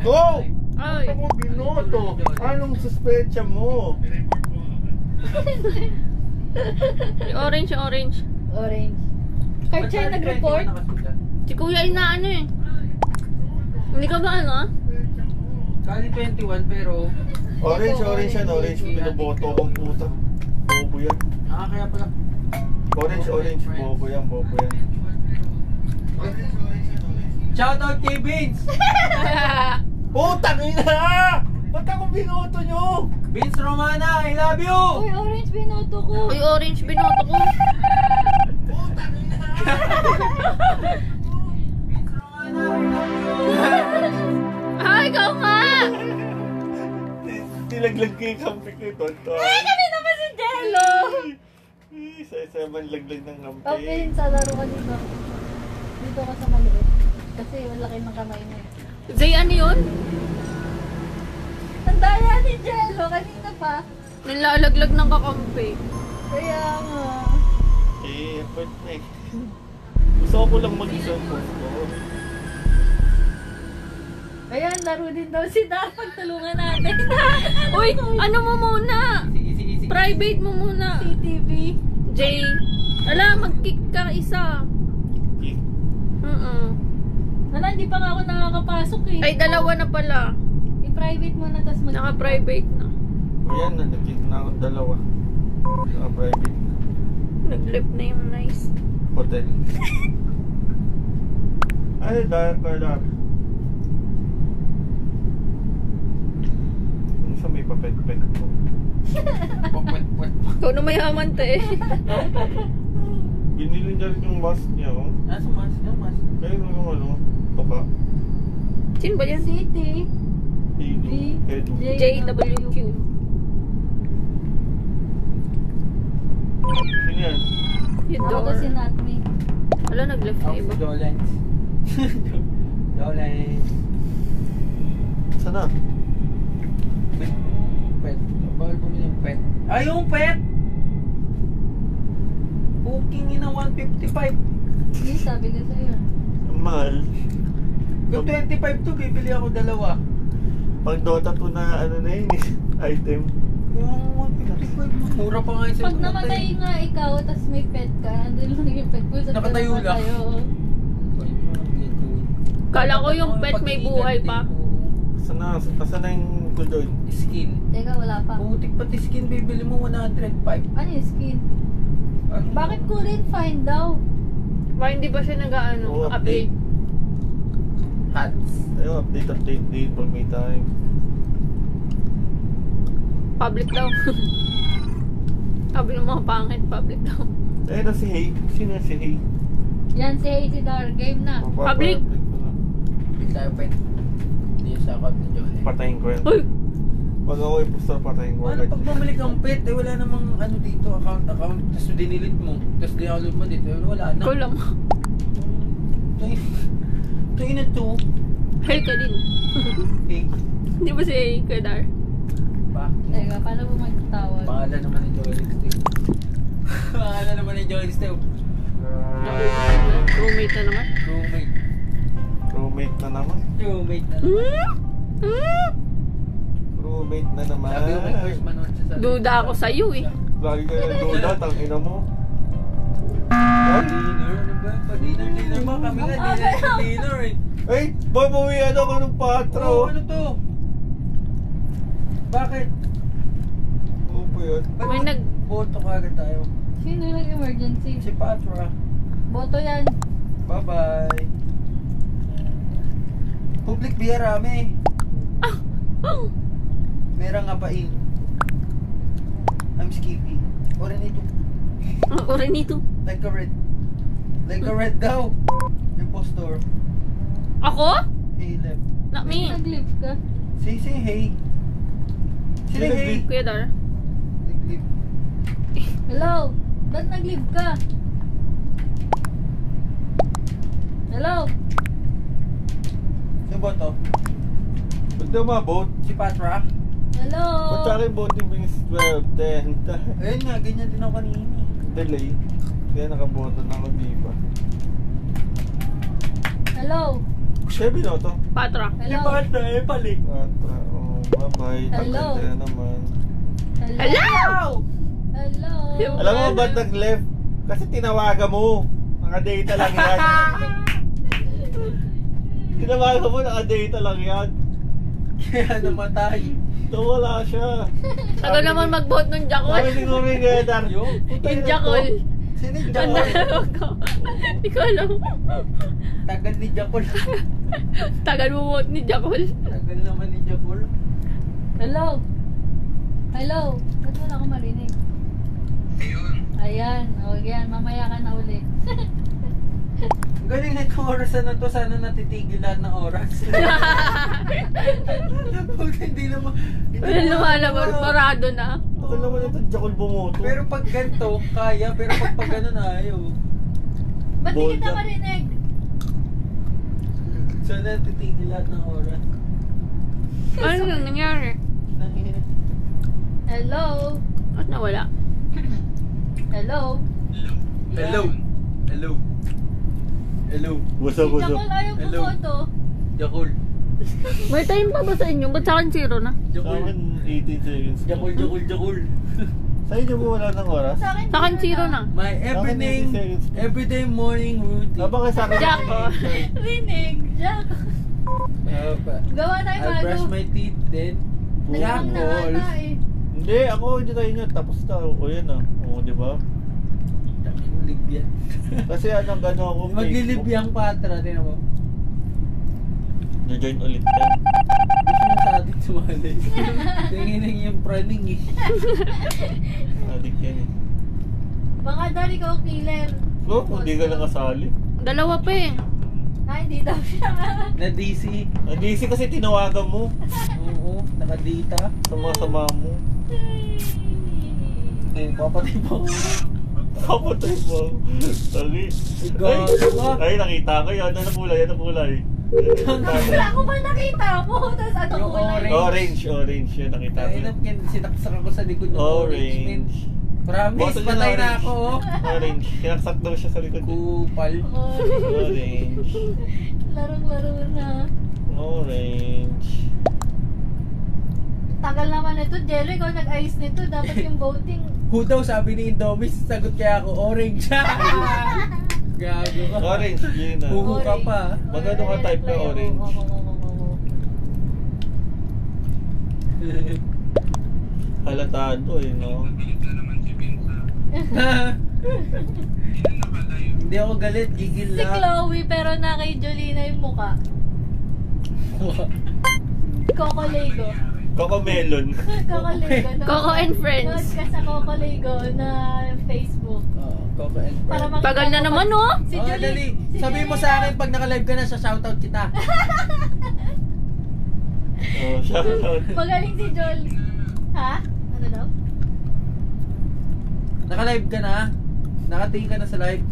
Go! Ay! Ako binoto. Anong suspecha mo? Orange, orange. Orange. Yung nag-report? Si kuya ina ano eh. Hindi ka ba ano? Kali 21 pero Orange, orange yan, orange. Binoboto kong puta. Bobo yan. ah kaya pala Orange, orange. Bobo yan, bobo yan. Shoutout kay Vince! Putang ina! Ba't ako binoto nyo? Vince Romana, I love you! Uy, orange binoto ko. Uy, orange binoto ko. Vince Romana, I love you! Ah, ikaw nga! Nilaglag ko yung kampi ko ito. Ay, kami naman si Jello! Isa-isa man laglag ng kampi. Okay, sa laro ka dito. Dito ka sa maliit. Kasi malaki ng kamay mo. eh. Zay, ano yun? Ang daya ni Jello, kanina pa. Nilalaglag ng kakampi. Kaya nga. Eh, effort na eh. Gusto ko lang mag-isang post ko. Ayan, laro din daw si Dar. Pagtulungan natin. Uy, ano mo muna? Private mo muna. CTV. Jay. Ala, mag-kick ka isa. Eh, Mm Wala, hindi pa nga ako nakakapasok eh. Ay, dalawa na pala. I-private mo na, tas mag- Naka-private na. Ayan, nandagit na ako dalawa. Naka-private na. Nag-lip na yung nice. Hotel. Ay, dar, dar, dar. Ano sa may papet-pet ko? Pwet, pwet. Ikaw na mayaman te eh. Binili niya rin yung mask niya, oh. Nasa mas, no mas. Kaya yung ano, toka. Sino ba yan? City. Edu. JWQ. Sino yan? Yung Ako to door. si Natmi. Wala, nag-left na Ako iba. si Jolens. Jolens. Sana? Pet. Pet. Bawal po yung pet. Ay, yung pet! Booking ina 155. Hindi, sabi ko sa'yo. Ang mahal. Kung 25 to, bibili ako dalawa. Pag Dota 2 na ano na yun item. Yung 155, mura pa nga yung Pag namatay nga ikaw, tas may pet ka, andun lang yung pet ko. Ka Nakatayo lang. Kala ko yung pet may buhay pa. Sana, sana yung ko doon. Skin. Teka, wala pa. Putik pati skin, bibili mo 105. Ano yung skin? Ano? Bakit ko rin find daw? Ba, hindi ba siya nag-ano? Update? Hats. Ayun, update, update din pag may time. Public daw. Sabi ng mga pangit, public daw. Ayun na si Hey. Sino si Hey? Yan si Hazy Dar. Game na. Public. Hindi tayo pet. Hindi sa account ni Jolens. Patayin ko yan. Uy! Pag ako yung poster, patayin ko Ano pag bumalik ang pet, eh wala namang ano dito, account, account, tapos dinilit mo, tapos download mo dito, eh, wala na. Ikaw lang. Ito yun to. Hey ka din. Okay. Hindi ba si Kadar? Fuck you. Teka, paano mo magtawag? Pangalan naman ni Joel Steve. Pangalan naman ni Joel Steve. Roommate na naman. Roommate. Roommate na naman. Roommate na. Roommate na naman. Sabi ko may first man sa... Duda ako sa'yo eh. Lagi ka na duda, tang ina mo. Ay, Dinner? Ano ba? Pa-dinner, dinner ba? Kami nga, dinner, aga. dinner eh. ay, babawian ako ng patro. Oh, ano to? Bakit? Oo po yun. Ba't May nag- Boto ka agad tayo. Sino nag-emergency? Si Patra. Boto yan. Bye-bye. Public beer rami. Mera nga pa in. I'm Skippy. Oranito. Oranito. Like a red. Like a red daw. Impostor. Ako? Hey, left. Not me. Nag-live ka. Say, say hey. Sino Sino hey? Kuya Dar. Nag-leave. Hello? Ba't nag-live ka? Hello? Sino ba to? Ba't daw mabot? Si Patra? Hello? Ba't sa akin voting brings 12, 10, Ayun nga, ganyan din ako kanina. delay. Kaya nakaboto na ako, di ba? Hello? Siya binoto. Patra. Hello? Patra eh, palik. Patra, oh, bye-bye. Hello? Tagal na naman. Hello! Hello? Alam mo ba't nag-left? Kasi tinawagan mo. Naka-data lang yan. tinawagan mo, naka-data lang yan. Kaya namatay. Nawala siya. Tagal naman mag-vote nung Sabi Jakol. siguro yung Edar. Yung? Yung Jakol. Sino yung Ang Jakol? dalawang ko. Hindi ko alam. Tagal ni Jakol. Tagal mo vote ni Jakol. Tagal naman ni Jakol. Hello? Hello? Ba't wala akong marinig? Ayan. O yan. Mamaya ka na uli. Galing na itong orasan na to. Sana natitigil lahat ng oras. Huwag hindi naman. hindi Wala naman- lumalabas. Parado na. Ako naman ito, Jakol bumoto. Pero pag ganito, kaya. Pero pag pag ganun, ayaw. Ba't di Bold kita up. marinig? Sana natitigil lahat ng oras. Ano nang nangyari? Hello? At nawala. Hello? Hello. Hello. Hello. Si busog. Jackal ayaw Hello. pumoto. Jakol. May time pa ba sa inyo? Ba't sa akin zero na? Sa Jakol. akin, 18 seconds. Jakol, Jakol, Jakol. Sa inyo ba wala ng oras? Sa akin, Sa akin zero na. My everyday, Bakit 80 seconds? everyday morning routine. Habang kayo sa akin. Jacko. Rinig. Jack. Pa- Gawa tayo I bago. brush my teeth, then Nagpang na Jakol. ata eh. Hindi, ako hindi tayo nyo. Tapos na. O yan ah. Oo, di ba? Libyan. Kasi anong gano'n ako. Maglilibyang patra, tinan mo. Jo-join ulit yan. Gusto mo sa atin sumali. Tingin yung praning eh. Adik yan eh. Baka dari ko killer. So, kung di ka lang kasali. Dalawa pa eh. Ay, hindi daw siya. Na DC. Nag-easy kasi tinawagan mo. Oo, nakadita. Sama-sama mo. Eh, papatay mo. Papatay mo. Sorry. Ay, gago ka. Ay, nakita ko yun. Ano na kulay? Ano kulay? Wala ko ba nakita mo? Tapos ano Yung kulay? orange. Orange, orange yun. Nakita ko Ay, yun. napkin, sinaksak ako sa likod ng orange. Promise, niya patay na orange. ako. oh. Orange. Sinaksak daw siya sa likod. Kupal. Orange. Larong-laro na. Orange. Tagal naman ito. Jello, ikaw nag-ayos nito. Dapat yung voting. Who daw sabi ni Indomie, sagot kaya ako, orange. Gago ka. Orange, yun ah. Huhu ka pa. Magano ka type na orange? Oo, oo, oo, oo, oo. Halatado eh, no? Hindi ako galit, gigil Si lang. Chloe, pero na kay Jolina yung muka. Coco Lego. Coco Melon. Coco Lego. no? Coco and Friends. Nood ka sa Coco Lego na Facebook. Oo, Coco and Para Friends. makita Tagal na mo naman, oh. Si oh, dali. si Sabihin mo sa akin pag naka-live ka na, sa shoutout kita. Oh, shout out. Magaling si Jol. Ha? Ano daw? Naka-live ka na? Nakatingin ka na sa live?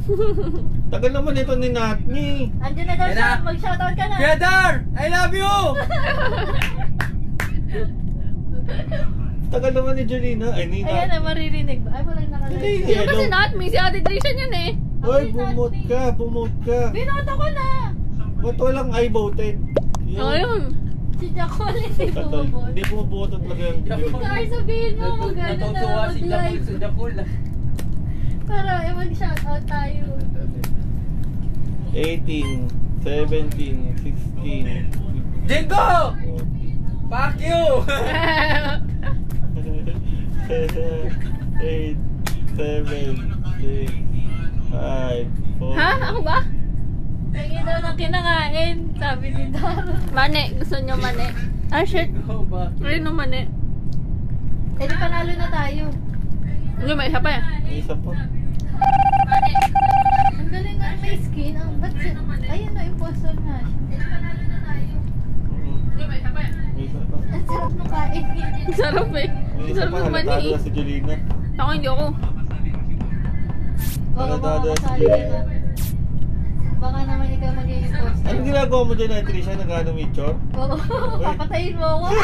Tagal naman ito ni Natni. Andiyan na daw Yan siya. na. Mag-shoutout ka na. Dar! I love you! Tagal naman ni Jolina. Ay, ni Ayan na, maririnig ba? Ay, walang Hindi, nakalive. Sino ba hello. si Natmi? Si Ate Trisha yun eh. Hoy, bumot ka, bumot ka. Binoto ko na! Ba't walang I voted? Yun. Oh, yun. Si Jacol hindi Tatal, bumubot. hindi bumuboto talaga yung Jacol. Kaya sabihin mo, maganda na Natutuwa si Jakul mag-live. sa ah. Para eh, mag-shoutout tayo. 18, 17, 16, Jingo! Fuck you! 8, 7, 6, 5, 4. ha? Ako ba? Tingin daw ng kinakain, sabi ni Daro. Mane. Gusto niyo mane? Ah, shit. Ayun no mane. Eh di panalo na tayo. Hindi, may isa pa eh. May isa pa. Ang galing nga may skin. Ang ba't. Ayun na, impostor na. Eh di panalo na tayo. Mm, May isa pa eh. May isa pa. Ang sarap ng kain. Sarap eh. Sarap mani halatado eh. na si Jolina. Ako hindi ako. Baka Halatado na. Baka naman ikaw maging impostor. Anong ginagawa mo dyan, Trisha? Nag-ano picture? Oo, papatayin mo ako.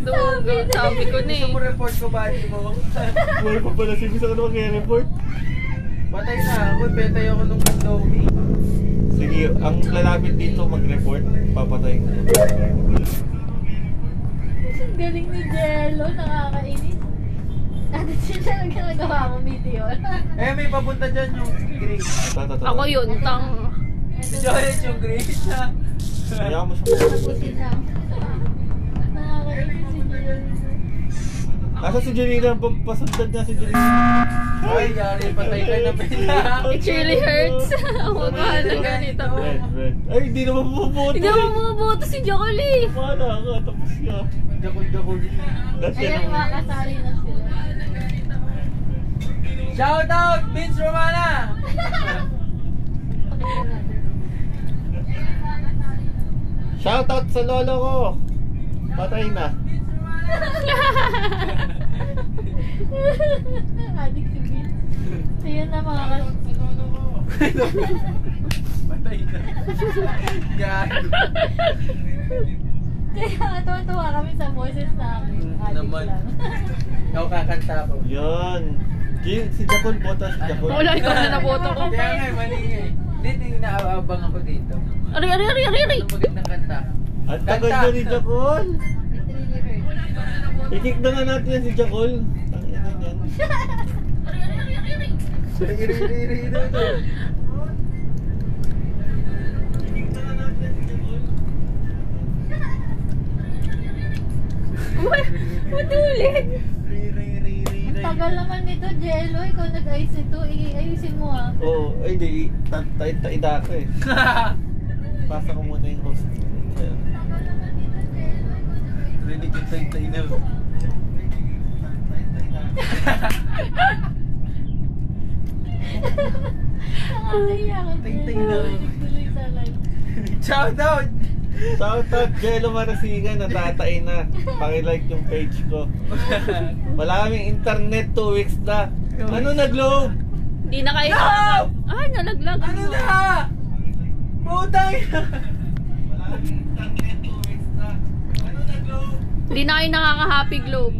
Sabi, sabi ko na Gusto mo eh. report ko body mo? Buhay pa pala si Bisa ka na mag-report. Patay na ako, betay ako nung kandomi. Sige, ang lalapit dito mag-report, papatay ko. Ang galing ni Jello, nakakainis. Ate sila ang ginagawa mo, Meteor. Eh, may papunta dyan yung Grace. Ako yun, tang... Si Jolet yung Grace. Kaya mo siya. Lang. Nakakainis si Jello. Nasa si Jelina, pasundan niya si Jelina. Ay, yari, patay ka na pala. It really hurts. Ako mahal na ganito. Red, red. Ay, hindi naman bubuto. Hindi ako bumuboto si Jocely. Wala ka, tapos siya. Dakol-dakol. Ayan, makakasali na sila. Shout out, Vince Romana! Natin. Shoutout sa lolo ko. Patay na. Adik si Vince. Ayan na mga kas... Patay na. Gago. Kaya tuwa-tuwa kami sa boses namin. Adik Naman. lang. Ako kakanta ko. Yan. Jin, si Jakon, bota si Jakon. Wala, ikaw na naboto ko. Kaya nga, mali nga eh. Hindi, naaabang ako dito. Ari, ari, ari, ari, ari. Anong magandang kanta? Ang tagal na ni Jakon. I-kick na nga natin yan si Jakol. Ang ina niyan. Iri, iri, iri, iri. Buti ulit. Iri, iri, iri, iri. Ang tagal naman nito, Jello. Ikaw nag-ayos ito. I- ayusin mo ah. Oo, ay di, taida ka eh. Pasa ko muna yung host. Ayan. Rinig yung tay-tay na. Nakakaiyak. Ting-ting lang. Tuloy sa live. Shout out! Shoutout Jello Marasigan, natatay na. Pakilike yung page ko. Wala kaming internet 2 weeks na. Ano na globe? Hindi na kayo No! Ah, nalaglag. Ano na? Putang ina! Hindi na kayo nakaka-happy globe.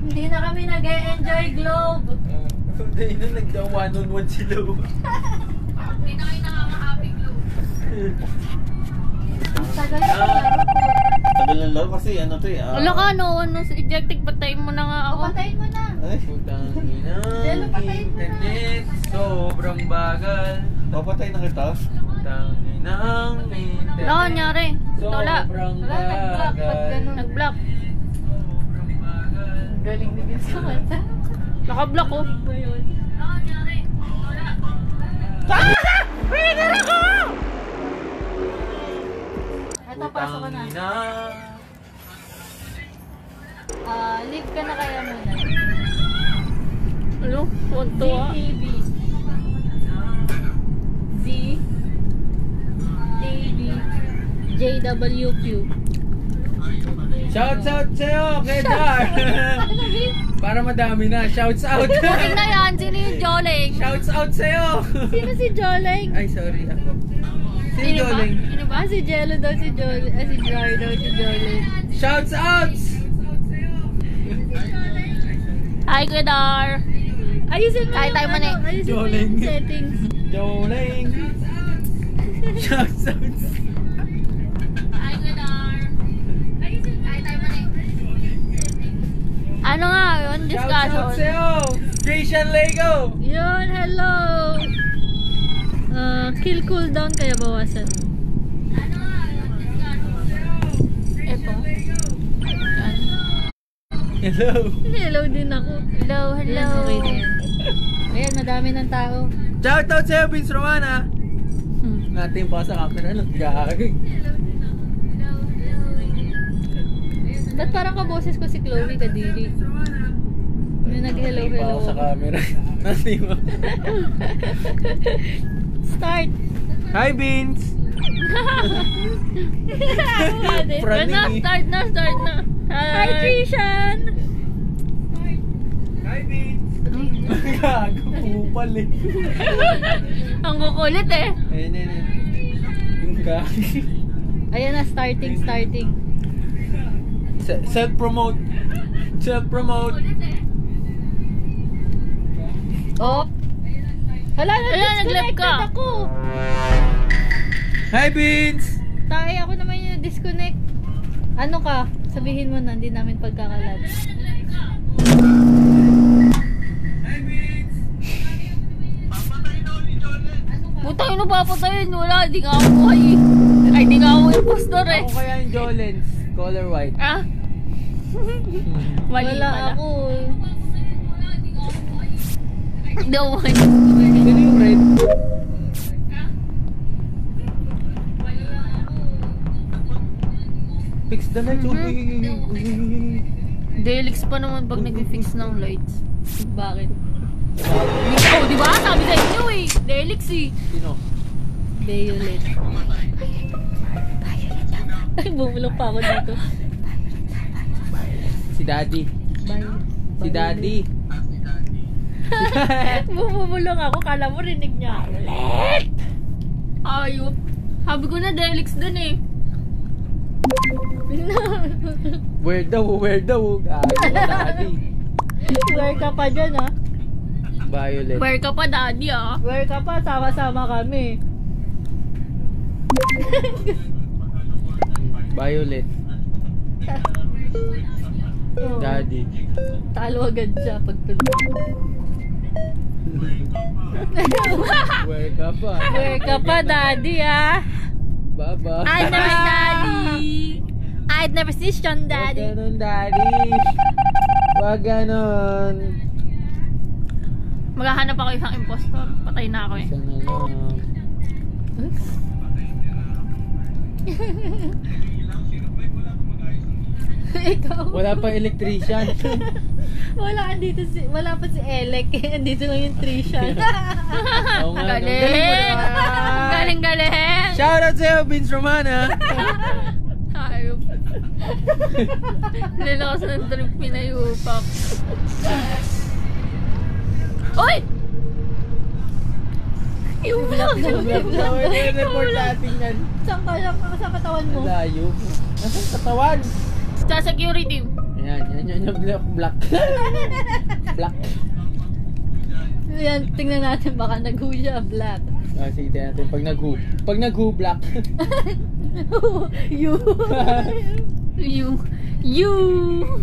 Hindi na kami nag-e-enjoy Globe. Hindi na nagda one on one sila. Hindi na kayo nakaka-happy globe. Ang tagal na po. Tagal ng laro kasi ano to eh. ah. Wala ka, no. Ano, sa ejectic, patayin mo na nga ako. patayin mo na. Ay, Putang ina. Jello, patayin mo na. Internet, sobrang bagal. papatay na kita. Putang ina ang internet. Wala. Wala. Sobrang Wala, nag-block. Ba't ganun? Nag-block. Ang Galing ni Vince sa kanta. Naka-block, oh. Ba yun? Eto, pasok ka na. Ah, leave ka na kaya muna. Ano? Punto, ah. ZTV. Z. TV. JWQ. Shouts out sa'yo, kay Dar. Ano? Para madami na. Shouts out. Booking na yan. Sino yung Joleng? Shouts out sa'yo. Sino si Joleng? Ay, sorry ako. Si Sino Sino ba? Joleng? Sino ba? Si Jello daw si Jol, ah, si Jar daw si Jolene. Shouts outs! Hi, Kuya Dar! Ayusin mo Kahit yung tayo man ano, eh. ayusin mo yung settings. Joleng! Shouts outs! Hi, Kuya Dar! Ano nga yun? Shouts out Discussion. sa'yo! Christian Lego! Yun, hello! Ah, kill cooldown kaya bawasan mo. Ito. Yan. Hello! Hello din ako. Hello, hello. Ayan, okay. Ayan, madami ng tao. Shout out sa'yo, Vince Romana! Hmm. Natin pa sa camera, no? Gagawin. Ba't parang kaboses ko si Chloe Kadiri? Yung nag-hello, hello. ako sa camera. Natin mo. Start! Hi. Praning Yan na, start na, start na. Hi, Trishan! Hi, Vince! Gago, kupal eh. Ang kukulit eh. Ayun, ayun, ayun. Yung gago. Ayan na, starting, starting. Se- Self-promote. Self-promote. Oh! Hala, nag-left na-disconnected ka. ako! Hi, Vince! Tayo, ako naman yung disconnect. Ano ka? Sabihin mo na, hindi namin pagkakalat. Puta, yun ang papatayin. Wala, di nga ako buhay. Ay, di nga ako impostor eh. Ako kaya yung Jolens. Color white. Ah? Mali Wala pala. ako. Hindi ako mali. Sino yung red? Fix the lights. Mhm. Delix pa naman pag nag-fix ng lights. Bakit? Oh, di ba? Sabi sa inyo eh. Delix eh. Sino? Violet. Ay, bumulong pa ako dito. Si Daddy. Violet. Si Daddy. Bumulong ako, kala mo rinig niya ako. Ayop. Sabi ko na Delix din eh. Where daw? Where daw? Gago, Daddy. Where ka pa dyan, ha? Violet. Where ka pa daddy ah? Where ka pa? Sama-sama kami. Violet. Oh, Daddy. Talo agad siya pag tulog. Where ka pa? Where ka pa, daddy, ah? Baba. I'd never daddy. I'd never see Sean, Wag daddy. ganon, Daddy. Wag ganon. Maghahanap ako isang impostor. Patay na ako eh. Isa na lang. Ikaw. Wala pa electrician. Wala andito si wala pa si Elec. Andito lang yung Trishan. Oo nga? Galing! Galing. Galing, galing! Shoutout sa'yo, Vince Romana. Ayop. Lalakas ng trip pinayupak. Uy! Yung vlog Yung vlog. Na report natin yan. Saan ka lang sa katawan mo? Layo. Nasaan katawan? Sa security. Yan, yan, yan, yung black. Black. black. Yan, tingnan natin baka nag-hu siya black. Ah, sige, tingnan natin. Pag nag-hu. Pag nag-hu, black. you. You. You.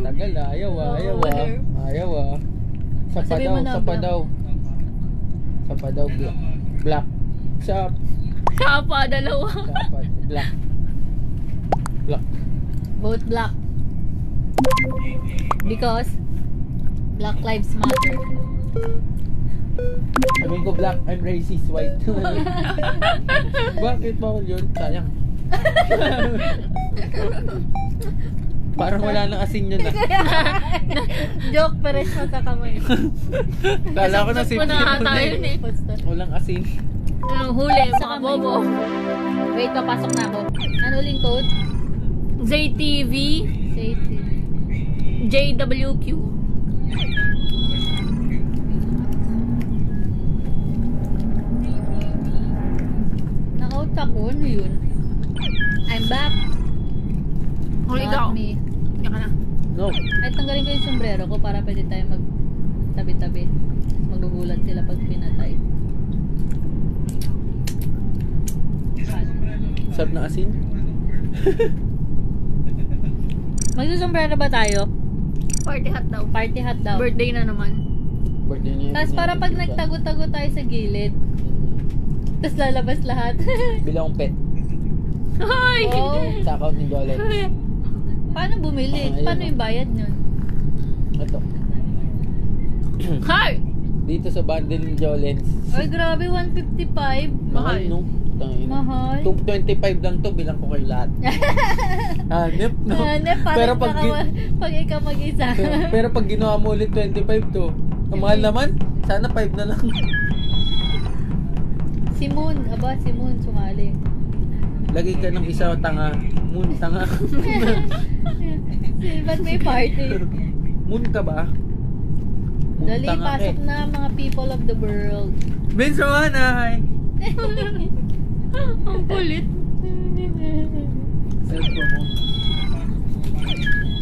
Tagal ah. Ayaw ah. Ayaw ah. Ayaw ah. Sa pa Sabihin daw. mo na, Sa pa black. daw. Sa pa daw. Black. Black. Sa Kapa, dalawa. sa pa. Black. Black. Vote black. Because Black Lives Matter. Sabihin ko black, I'm racist, white. Bakit ba yun? Sayang. Parang wala nang asin yun ah. Joke, pares mo sa kamay. Kala ko na si nga tayo eh. Poster. Walang asin. Anong huli, mga bobo. Wait, papasok na ako. Ano uling code? ZTV, Safety. JWQ. Naka-out ka ako. Ano yun? I'm back. Huli me. Yan ka na. No. Ay, tanggalin ko yung sombrero ko para pwede tayo mag tabi-tabi. Magugulat sila pag pinatay. Sarap na asin. Magsusombrero ba tayo? Party hat daw. Party hat daw. Birthday na naman. Birthday niya. Tapos para pag nagtago-tago tayo sa gilid, tapos lalabas lahat. Bilang pet. Hoy! oh, Sa account ni Jolene. paano bumili? Ah, Paano yung bayad nun? Ito. Hi! Dito sa bundle ni Jolene. Ay, grabe, 155. Mahal, no? Mahal. 225 lang to, bilang ko kayo lahat. Hanip, no? Hanep, pero pag, gi- pag ikaw mag-isa. pero, pero pag ginawa mo ulit 25 to, ang mahal naman. Sana 5 na lang. si Moon, aba, si Moon sumali. Lagi ka ng isa tanga. Moon, tanga. si, ba't may party? Moon ka ba? Moon, Dali, tanga ka pasok eh. na mga people of the world. Vince Romana, hi! Ang kulit.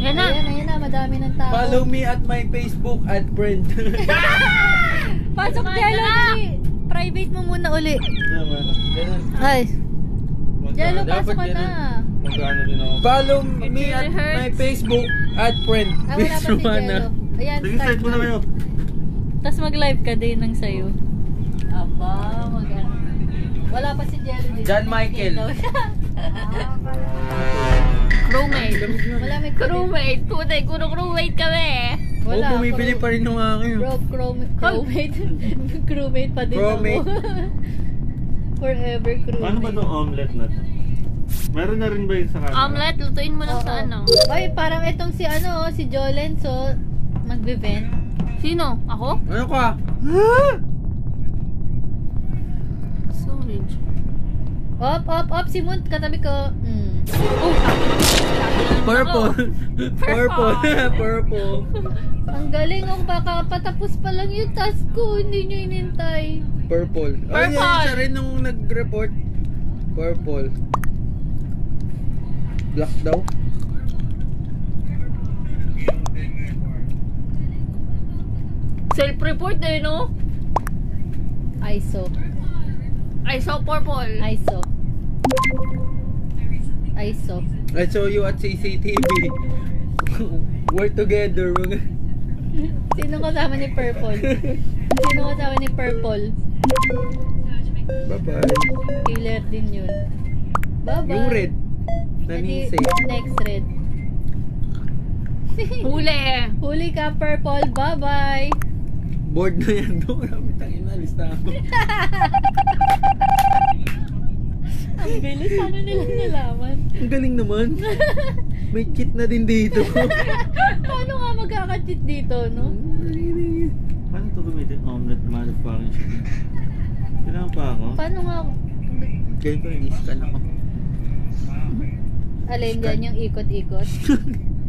Yan na. Ayan, ayan na, madami ng tao. Follow me at my Facebook at friend. Pasok, Jello, dali. Private mo muna uli. Ganun. Ay, Jello, pasok ka na. Magkano din ako? Follow me at my Facebook at friend. Ah, wala pa si. Jello. Ayan, start mo. Tapos mag-live ka din ng sayo. Wala pa si dito. John Michael. Siya. Crewmate. Wala may Crewmate. Tunay, kuno crewmate kami. Wala. Oo, bumibili pa rin ng akin. Bro, crewmate. Crewmate. crewmate pa din Crewmate. ako. Forever crewmate. Paano ba itong omelet na to? Meron na rin ba yun sa kanila? Omelette, lutuin mo lang sa ano. Ay, parang itong si ano, si Jolen, so, magbe-vent. Sino? Ako? Ano ka? Sorry. Op, op, op, si Moon, katabi ko. Mm. Oh, Purple. Purple. Purple. Ang galing, ang baka patapos pa lang yung task ko, hindi nyo inintay. Purple. Ay, Purple. yan, siya rin nung nag-report. Purple. Black daw. Self-report eh, no? ISO. I saw purple. ISO. ISO. I saw you at CCTV. We're together. Mga... Sino kasama ni Purple? Sino kasama ni Purple? Bye-bye. Killer din yun. Bye-bye. Yung red. Nanise. Next red. Huli eh. Huli ka, Purple. Bye-bye. Board na yan doon. Nalis na ako. Ang bilis. Paano nilang nalaman? Ang galing naman. May kit na din dito. Paano nga magkakachit dito, no? Paano ito gamitin omelet motherfucking shit? Kailangan pa ako? Paano nga... Galing ko, ini-scan ako. Alin dyan yung ikot-ikot?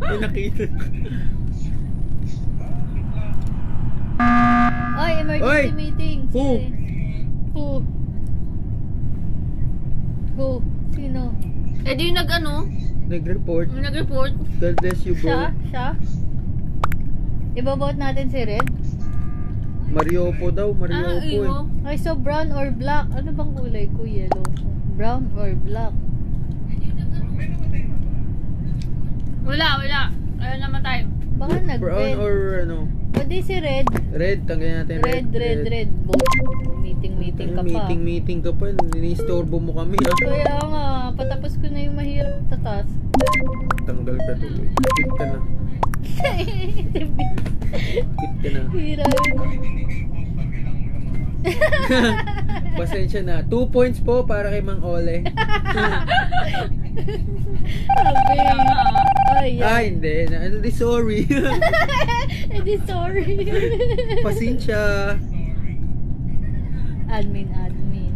May nakita. Ay, emergency Oy! meeting. Who? Who? Who? Sino? Eh di yung nag-ano? Nag-report. Yung nag-report. God bless you, Siya? bro. Siya? Ibabout natin si Red? Mariopo daw. Ah, Mariopo eh. iyo. Ay, so brown or black? Ano bang kulay ko? Yellow. Brown or black? Wala, wala. Ayun naman tayo. Baka nag Brown or ano? Di si Red. Red. Tanggalin natin Red, red, red. Both. Meeting, meeting ka pa. Meeting, meeting ka pa. Ninistorbo mo kami. Ah. Kaya nga, patapos ko na yung mahirap na task. Tanggal ka tuloy. Quit ka na. Quit ka na. Hirap. Pasensya na. Two points po para kay Mang Ole. Sabi. Ay, ah, hindi. Na, ano, di sorry. Eh di sorry. Pasensya. admin, admin.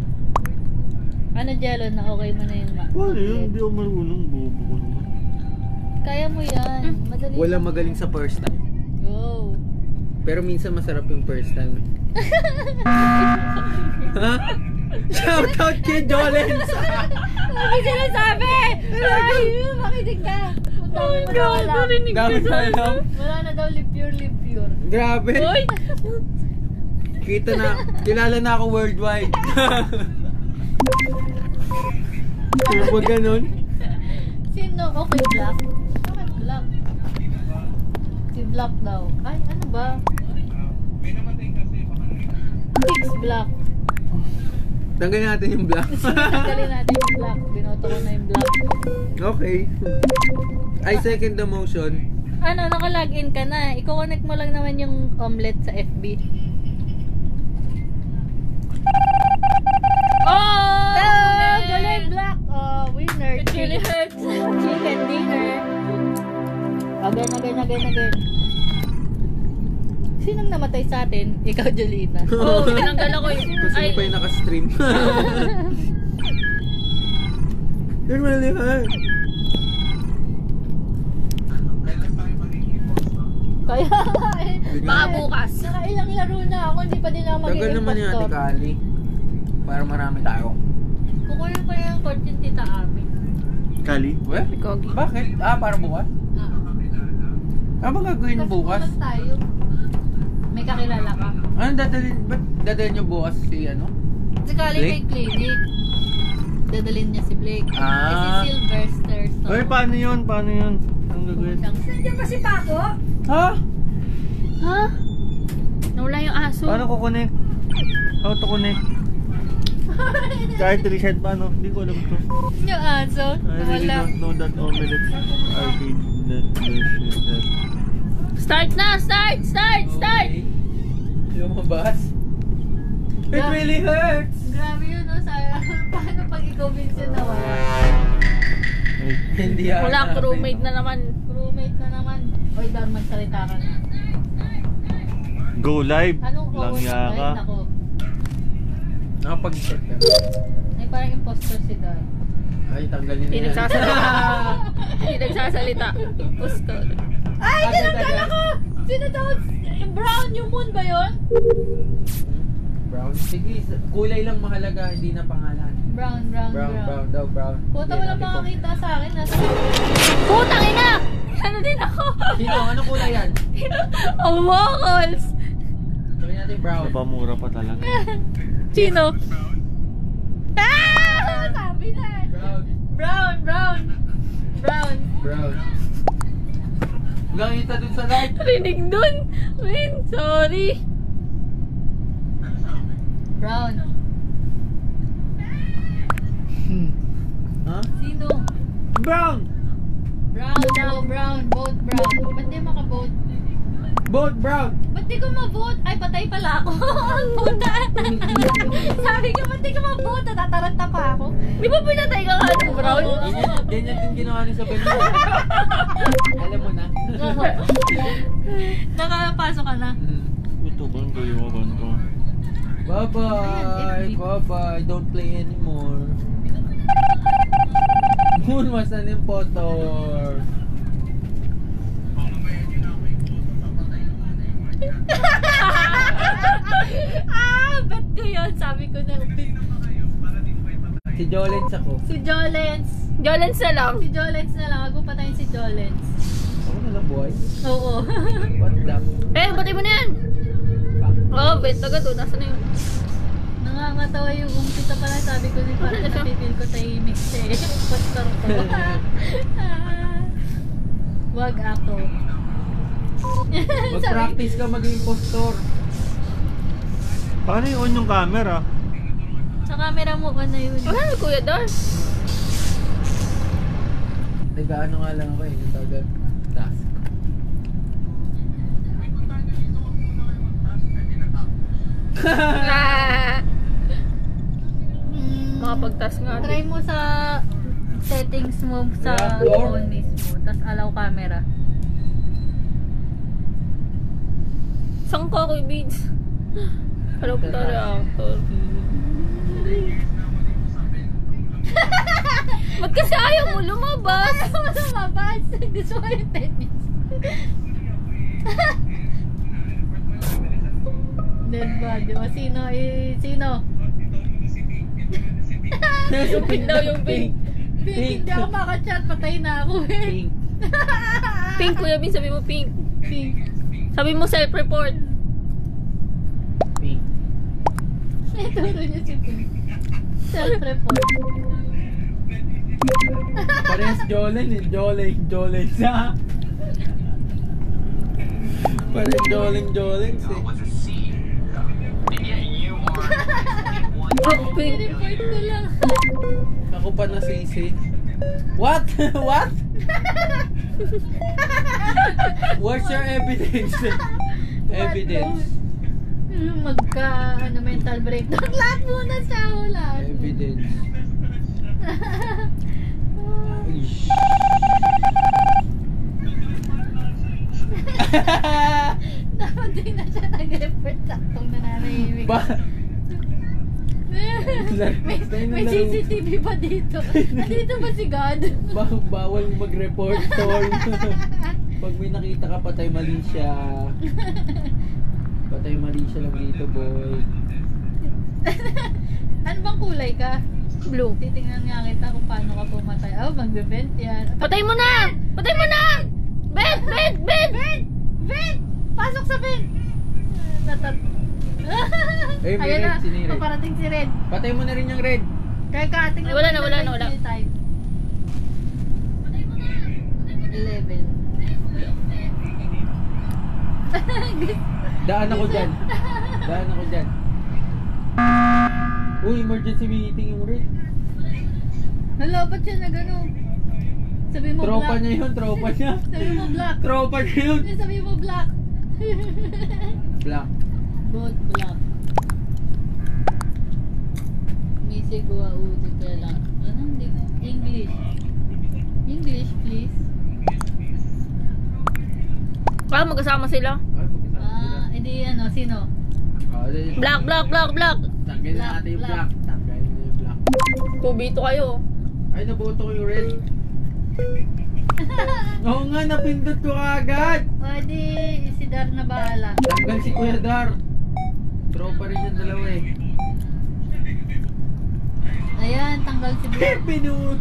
Ano, Jello, na okay mo na yung ma- Paano yun? Hindi ako marunong. Bobo ko naman. Kaya mo yan. Madali Walang lang. magaling sa first time. Go. Pero minsan masarap yung first time. ha? Shout out kay Jolens! Ano sinasabi? Ay, makinig ka. Mo na wala. narinig Dami na alam. Wala na daw lip pure, lip pure. Grabe. Uy! Kita na, kilala na ako worldwide. Pero pag ganun, Sino? Okay, Black. Bakit Black? Si Black daw. Ay, ano ba? Six Black. tanggalin natin yung black. Tanggalin natin yung Black. Binoto ko na yung Black. okay. I second the motion. Ano, naka-login ka na. I-connect mo lang naman yung omelette sa FB. Oh! Oh, galing Black! Oh, winner. It really hurts. Chicken dinner. Again, again, again, again. Sinong namatay sa atin? Ikaw, Jolina. Oo, oh, tinanggal ako eh. Kasi Ay, mo pa yung naka-stream. It really hurt. Kaya nga eh. baka bukas. Nakailang laro na ako, hindi pa din ako Tagal magiging naman ni Ate. Kali. Para marami tayo. Kukunin pa yung court yung tita Ami. Kali? Well, Kogi. bakit? Ah, para bukas? Ah. Ano ba gagawin Kasi bukas? bukas tayo. May kakilala ka. Ano dadalhin? Ba't dadalhin nyo bukas si ano? Si Kali may Blake? clinic. Dadalhin niya si Blake. Ah. Eh, si Sylvester. So, Oy, paano yun? Paano yun? Ang gagawin? Nandiyan ba si Paco? Ha? Ha? Nawala yung aso. Paano ko connect? How to connect? Kahit reset pa, no? Hindi ko alam to. Yung aso. I really Wala. don't know that omelette arcade that version that Start na! Start! Start! Start! Okay. Lumabas. It Yeah. really hurts. Grabe yun, no? Sa, paano pag ikaw Vincent na wala? Hindi ako Wala, crewmate na naman. Crewmate na naman. Oy, Dar, magsalita ka na. Go live! Anong Langya oras? ka. Ay, nako. Nakapag-set ka. Ay, parang impostor si Dar. Ay, tanggalin Hindi na yan. nagsasalita. Hindi nagsasalita. Impostor. Ay, tinanggal ako! Sino daw? Brown yung moon ba yun? Brown. Sige, kulay lang mahalaga, hindi na pangalan. Brown, brown, Brown, brown daw, brown. Puta, Hindi wala makakita sa akin. Nasa... Putang ina! Ano din ako? Sino? Ano kulay yan? Ang Gawin natin brown. Napamura pa talaga. Sino? Ah! Sabi na. Brown. Brown, brown. Brown. Brown. Lang kita dun sa light. Rinig dun. Win, sorry. Brown. Ha? Sino? Brown! Brown daw, brown. Vote brown. Ba't di makabote? Both brown! Ba't di ko ma-vote? Ay, patay pala ako. Ang puta. Sabi ko, ba't di ko ma-vote? Natataranta pa ako. Di ba pinatay ka ng brown? Oo. Ganyan, din ginawa ni Isabel mo. Alam mo na. Nakapasok ka na. Mm. Ito ba ang kayo ba ito? Bye-bye! Bye-bye! Don't play anymore. Moon was an impostor. Ah, bet ko yun. Sabi ko na. Si Jolens ako. Si Jolens. Jolens na lang. Si Jolens na lang. Wag mo patayin si Jolens. Ako na lang buhay. Oo. What the? Eh, batay mo na yan. Oh, bet agad oh. Nasaan na yun? Nakakatawa yung umpisa pa lang. Sabi ko din parang napipil ko tahimik siya eh. Pastor ko. Ah. Wag ako. Mag-practice ka maging impostor. Paano i-on yung camera? sa camera mo ka na yun. Ano, Kuya Dar? Nag-ano nga lang ako eh. Yung tawag task. Makapag-task nga. Try mo sa settings mo sa phone mismo. Tapos allow camera. Saan ka, Kuya Beats? Hello po tayo, actor. Ba't kasi ayaw mo lumabas? Ayaw mo lumabas. Gusto mo yung tennis. Dead body. O sino? Eh, sino? Yung pink daw, yung pink. Pink, hindi ako makachat, patay na ako eh. Pink. Pink, Kuya Bin, sabi mo pink. Pink. Sabi mo self-report. Pink. Ituro niya si. Self-report. Parehas Jolen eh. Jolen. Jolen sa. Parehas Jolen Jolen pink. Report ko lang. Ako pa nasisi. What? What? What's your evidence? evidence. Magka, ano, mental breakdown. Lahat muna siya, wala. Evidence. Ish. Dapat din na siya nag-report sa akong nananahimik. May, may CCTV ba dito? Nandito ba si God? ba bawal mag-report tol. Pag may nakita ka, patay mali siya. Patay mali siya lang dito, boy. ano bang kulay ka? Blue. Titingnan nga kita kung paano ka pumatay. Oh, magbe-vent yan. Patay mo na! Patay mo na! Bed! Bed! Vent! Vent! Pasok sa vent! Tatat. Eh, may Ayan red, na, sino yung red? paparating si Red. Patay mo na rin yung red. Kaya kating Ay, wala na, wala na, wala. 11. Daan ako dyan. Daan ako dyan. Uy, emergency meeting yung red. Hala, ba't siya na gano'n? Sabi mo Tropa black. niya yun, tropa niya. Sabi mo black. Tropa niya yun. Sabi mo black. Black. Both black. Misi gua udo kaya Ano hindi ko? English. English, please. Ah, magkasama sila. Ah, hindi ano, sino? Ah, Black, black, black, black. Tanggalin na Black, natin yung black. black. Tanggalin na yung black. Kubito kayo. Ay, naboto ko yung red. Oo nga, napindot ko agad. Di, si Dar na bahala. Tanggal si Kuya Dar. Tropa rin yung dalawa eh. Ayan, tanggal si Black. Pinut!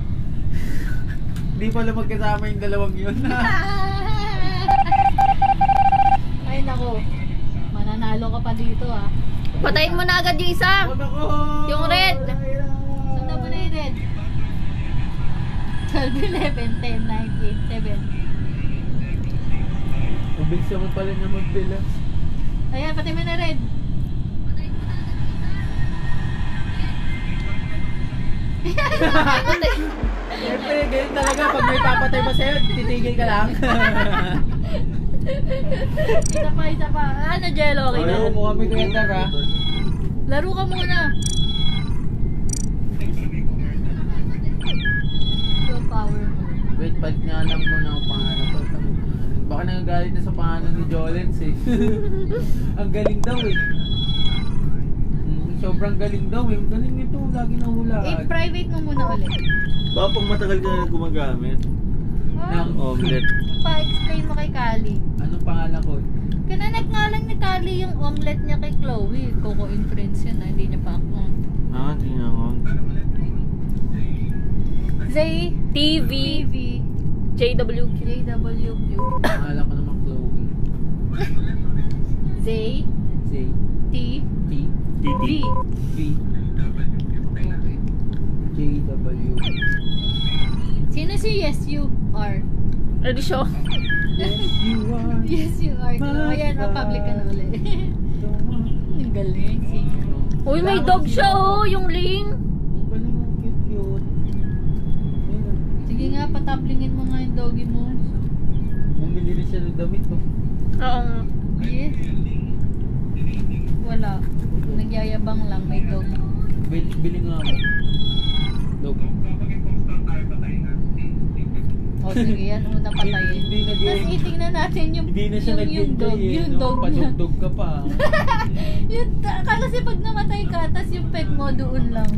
Hindi pala magkasama yung dalawang yun. Ay, nako. Mananalo ka pa dito, ah. Patayin mo na agad yung isa. Huwag ako! Yung red. Sundan mo na yung red. 12, 11, 10, 9, 8, 7. Mabilis naman pala niya magbilang. Ayan, pati mo na red. Siyempre, ganyan talaga. Pag may papatay pa sa'yo, titigil ka lang. isa pa, isa pa. Ano, Jello? Okay na. Ayaw mo kami Dar ha. Laro ka muna. So power. Wait, ba't nga lang mo na ang pangalan ko? Baka nagagalit na sa pangalan ni Jolens eh. ang galing daw eh. Sobrang galing daw eh. Galing nito. Lagi Eh, nahulaan. private mo muna ulit. Baka pag matagal ka na gumagamit. Ng Omelette. Pa-explain mo kay Kali. Anong pangalan ko? Kinanek nga lang ni Kali yung omelette niya kay Chloe. Coco in friends yun, ah. hindi niya pa ako. Ah, di na ako. Zay TV, TV JWQ. JWQ Pangalan ko naman Chloe. Zay Z. T T. V Titi. V. J. W. Sino si Yes You Are? Ready show? Yes, you are. Yes You Are. Oh, ayan, oh, public ka na ulit. Ang galing. Singer. Uy, may dog siya oh, yung ling. Ang galing, ang cute-cute. Sige nga, pataplingin mo nga yung doggy mo. Bumili rin siya ng damit oh. Oo. Yes. Wala. Nagyayabang lang, may dog. Bili, bili nga ako. Dog. O sige, yan muna patayin. Hindi na Tapos itingnan natin yung, Hindi na siya yung, yung dog, eh. yung no? dog niya. Padugdog ka pa. Yun, ta- akala kasi pag namatay ka, tas yung pet mo doon lang.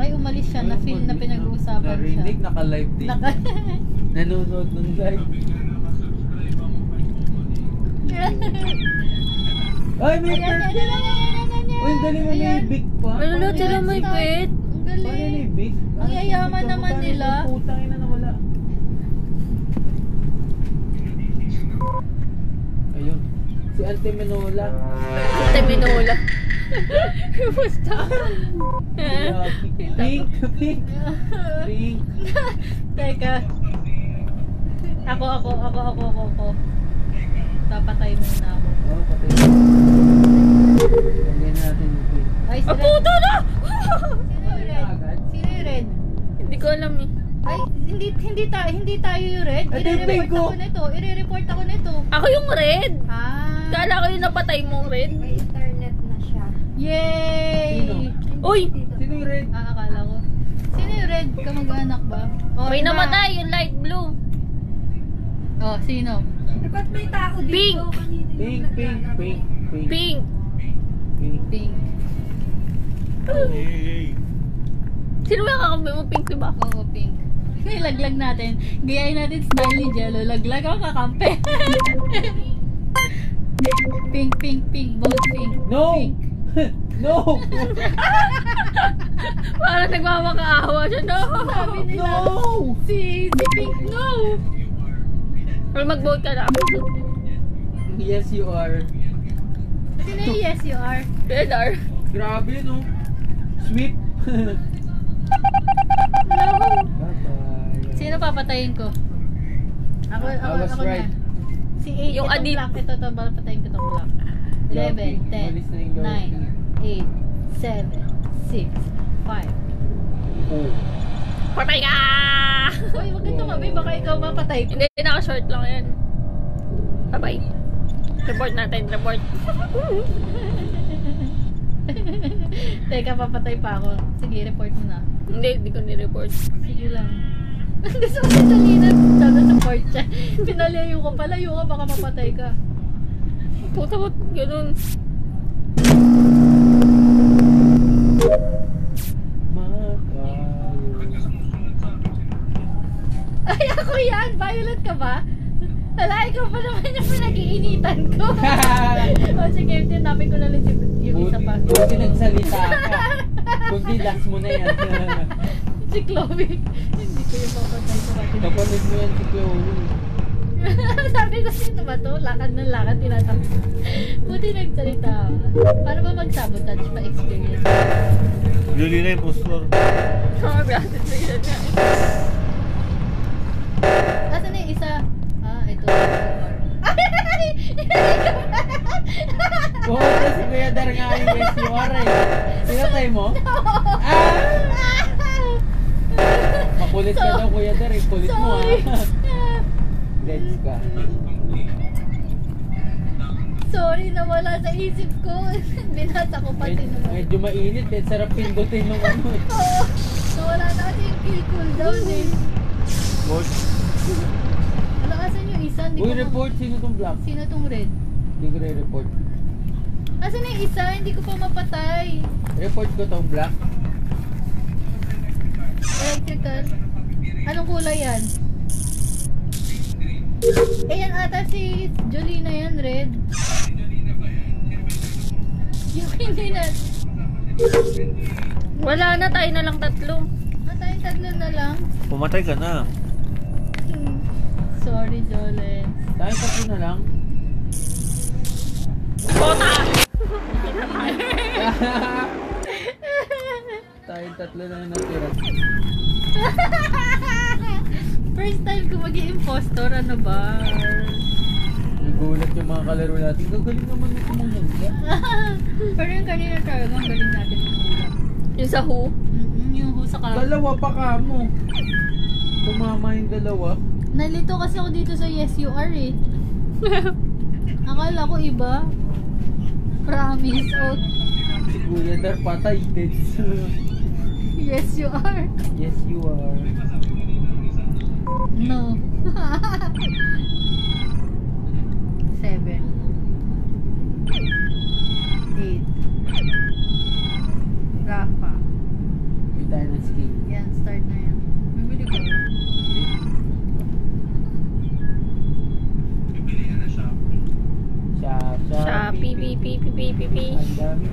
Ay, umalis siya. Na-feel na pinag-uusapan siya. Narinig, naka-live din. Naka... Nanonood ng live. Ay, may Ayan, ayan, ayan, ayan, ayan, ayan. Uy, ang galing mo may big pa. Ano lahat Paano sila may pet? Ang Paano galing. may big? Ang yayaman naman nila. Putang ina na wala. Ayun. Si Ante Minola. Teminola. Basta. Pink, pink, pink. Teka. Ako, ako, ako, ako, ako, ako. Papatay muna ako. Oh, patay. Lagyan natin yung pink. Ay, Ah, sila. puto na! Sino yung red? Sino yung red? Hindi ko alam eh. Ay, hindi hindi tayo hindi tayo yung red. I-report ako nito. I-report ako nito. Ako yung red. Ah. Kala ko yung napatay mong red. May internet na siya. Yay! Sino? Uy! Sino yung red? Ah, akala ko. Sino yung red? Kamag-anak ba? Oh, May iba. namatay, yung light blue. Oh, sino? Eh, ba't may tao dito? Pink. Pink, pink, pink, pink. Pink. Pink. Pink. Hey. Sino ba yung kakampi mo? Pink, diba? Oo, pink. Nilaglag natin. Gayahin natin style ni Jello. Laglag ang kakampi. pink, pink, pink. Both pink. No! Pink. no! Parang nagmamakaawa siya. No! Sabi nila. No! Si, si Pink, no! Or mag-vote ka na. Yes, you are. Sino yung yes you are? Pedar. Grabe, no? Bye-bye. Sino papatayin ko? Ako, I ako, was ako right. na. Si 8, Yung adit. black. Ito, ito, papatayin ko itong black. 11, Loki. Umalis na yung 10, 9, 8, 7, 6, 5. Oh. Patay ka! Uy, wag ka tumabi. Baka ikaw mapatay ko. Hindi, naka-short lang yan. Bye-bye. Report natin, report. Teka, papatay pa ako. Sige, report mo na. Hindi, hindi ko ni-report. Sige lang. Gusto ko si Salina sana support siya. Pinalayo ko, palayo ka, baka mapatay ka. Puta, ba't ganun? Ay, ako yan! Violet ka ba? Wala, ikaw pa naman yung pinag-iinitan ko. o sige, tinapin ko na lang si- yung isa pa. Buti, buti nagsalita ka. Kundi last mo na yan. Si Chloe. Hindi ko yung papatay sa akin. Kapatid mo yan si Chloe. Sabi ko, sino ba to? Lakad ng lakad, tinatakot. Buti nagsalita. ako. Paano ba mag-sabotage pa experience? Yuli na yung postor. Mga bracket na yun nga. Asan na yung isa? Ah, ito. Oo, oh, si Kuya Dar nga yung yes you are eh. Pinatay mo? Ah! Makulit ka So- daw Kuya Dar eh. Kulit mo ah. Let's ka. Sorry, nawala sa isip ko. Binasa ko pati Med- naman. medyo mainit eh. Sarap pindutin nung ano eh. Oo. Nawala na kasi yung kill cooldown eh. Boss. Ano asan yung isa? Hindi Uy, report. Sino tong black? Sino tong red? Hindi ko re-report. Asan yung isa? Hindi ko pa mapatay. Report ko tong black. Electrical. Anong kulay yan? Eh, yan ata si Jolina yan, red. Yung hindi na. Wala na, tayo na lang tatlo. Ah, tayong tatlo na lang. Pumatay ka na. Hmm. Sorry, Jolene. Tayo tatlo na lang. Bota! Tayo tatlo na lang natira. First time ko mag-impostor, ano ba? Nagulat yung mga kalaro natin. Gagaling naman mong hangga. Pero yung kanina talaga, ang galing natin. Yung sa who? Mm-mm, yung husa ka. Dalawa pa ka mo. Tumama yung dalawa. Nalito kasi ako dito sa Yes You Are eh. Akala ko iba. Promise. Oh, Si Kuya Dar patay. Yes you are. yes, you are. No. Seven. Eight. Rafa. Skin. Yan, start na yan. Bibili ka ba? Sa pi pi pi pi pi pi. Ang dami.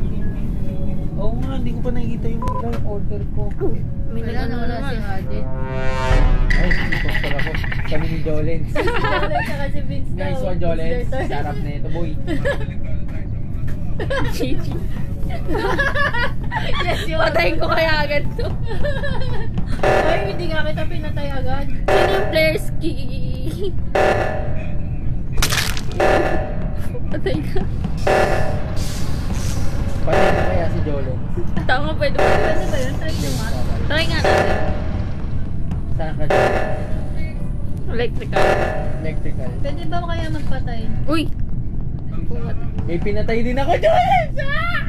hindi ko pa nakikita yung order ko. May Wala na wala si. Hadit. Ay, impostor ako. Kami ni Jolens. Wala siya kasi Vince daw. Nice one, turn. Sarap na ito, boy. Chichi. yes, yun. Patayin ko kaya agad to. Ay, hindi nga kita pinatay agad. Sino yung players key? Patay ka. Patay na kaya si Jolens. Tama pwede ba? Ano ba yun? Try nyo nga. Try nga natin. Saan ka Jolens? Electrical. Electrical. Pwede ba kaya magpatay? Uy! May pinatay din ako! Ah!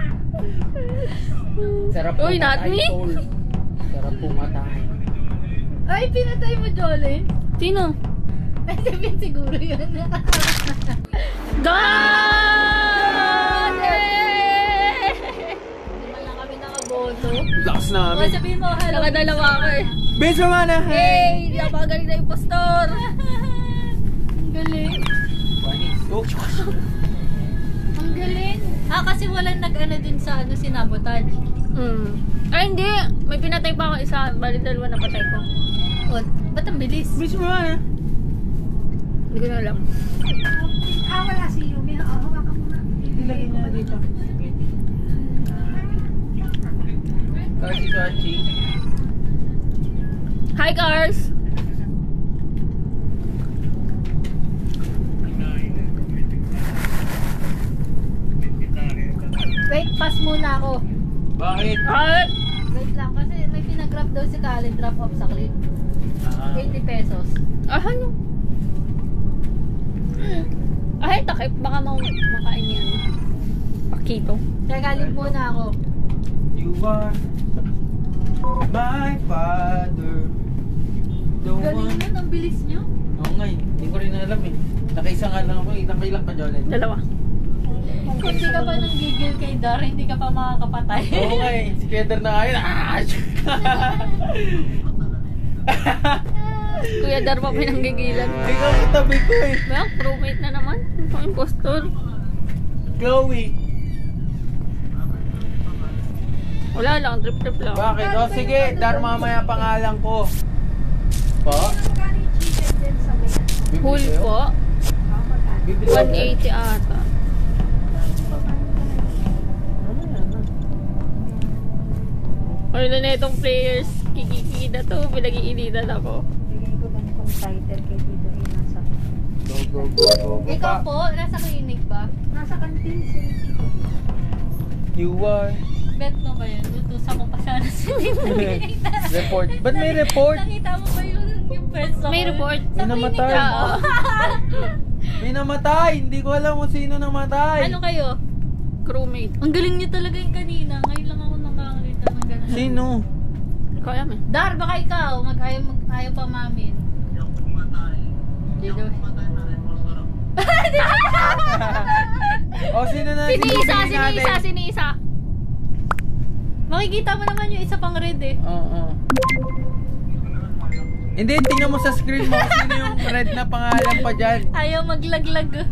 Sarap Uy, not pumatay, me. Sarap pumatay. Ay, pinatay mo, Jolene. Sino? Ay, Vince siguro yun. God! Lakas O, namin. sabihin mo, hello. Nakadalawa ako eh. Benz naman na! Hey! Magaling na impostor! Ang galing. Oh. Ang galing. Ah, kasi walang nag-ano din sa ano, sinabotage. Hmm. Ay, hindi. May pinatay pa ako isa. Bali, dalawa na patay ko. O, ba't ang bilis? Benz naman na! Hindi ko na alam. Ah, wala si Yumi. Ah, hawakan mo nga. Ilagay niya dito. Kasi Swachi. Hi, cars! Wait, pass muna ako. Bakit? Hi! Wait lang, kasi may pinagrap daw si Kalin drop off sa clip. Ah. 80 pesos. Ah, ano? Ay, takip. Baka mau makain yan. Pakito. Kaya galing muna ako. You are my father. The Galing one. nun, ang bilis nyo. Oo nga eh. Hindi ko rin alam eh. Nakaisa nga lang ako eh. Nakailang ka, Jolene? Dalawa. Kung hindi ka pa nang gigil kay Dar, hindi ka pa makakapatay. Oo nga eh. Si Keder na ngayon. Ah! Kuya Darma pinanggigilan. Ikaw katabi ko eh. Well, crewmate na naman. Ang impostor. Chloe. Wala lang, trip-trip lang. Bakit? O sige, Dar mamaya pangalan ko. Po? Full po. Ah, magkano? Bibili kayo? 180 ata. Ano na itong players? Kikiki na to. Pinag-iinitan ako. Bigyan ko lang itong title kay Go, go, go. Ikaw po, nasa clinic ba? nasa kantin si You are. Bet mo ba yun? Utusan ko pa sana si Nini. report. Ba't may report? Nakita mo ba yung, yung pwesto May report. Sa May clinic namatay. ako. May namatay. Hindi ko alam kung sino namatay. ano kayo? Crewmate. Ang galing niyo talaga yung kanina. Ngayon lang ako nakakita ng ganun. Sino? Ikaw alam eh. Dar, baka ikaw. Mag-ayaw, mag-ayaw pa mamin. Hindi daw. o sino na Sini isa, sinipili sini natin? isa, sini isa. Makikita mo naman yung isa pang red eh. Oo. Hindi, tingnan mo sa screen mo sino yung red na pangalan pa dyan. Ayaw maglaglag.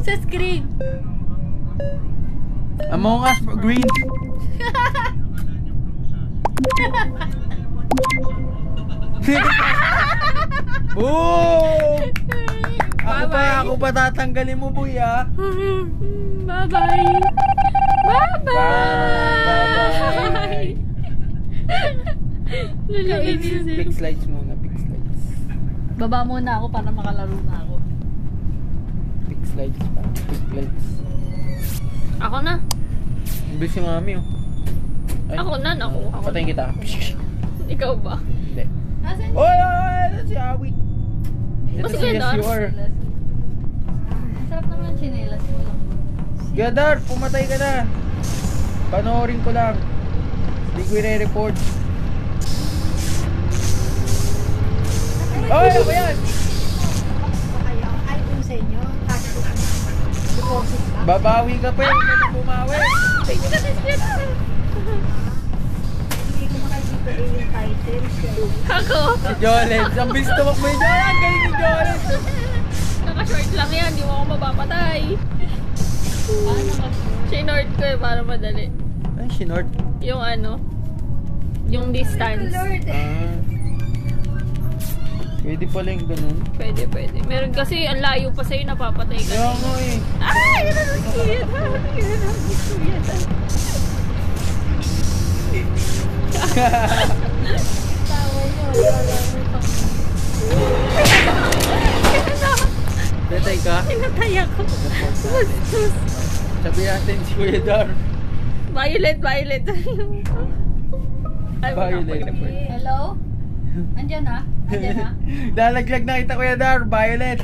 Sa screen. Among Us green. Boom! Ako pa, ako pa tatanggalin mo, boy, ah. Bye-bye. Bye-bye. Lalagay Pick, niya pick slides muna, pick slides. Baba muna ako para makalaro na ako. Pick slides pa. Pick slides. Ako na. Bilis si mami, oh. Ay, Ako na, naku. Ako Patayin kita. Ikaw ba? Hindi. Oy, oy, oy! Ito si Awi. Ito si Are. Sarap naman chinelas mo lang. Gadar, pumatay ka na. Panoorin ko lang. Hindi ko i-report. Oy, ano ba yan? Ba? Babawi ka pa yung pwede bumawi. Makikita eh yung title. Ako. Si Jolens. Ang bilis tumakbo yun. Ay, ang galing ni Jolens. Naka-short lang yan. Di mo ako mapapatay. Paano ka? Sinort ko eh para madali. Ay, sinort. Yung ano, yung distance. Lord. Ah. Pwede pala yung ganun. Pwede, pwede. Meron kasi ang layo pa sa'yo, napapatay ka. Kaya nga eh. Ay, yun ang kuya. Yun ang kuya. Tawa niyo. Betay ka? Pinatay ako. Bastos. Sabi natin si Kuya Dar. Violet, violet. Ay, Violet. Hello? Andyan na? Andyan na? Lalaglag na kita Kuya Dar. Violet.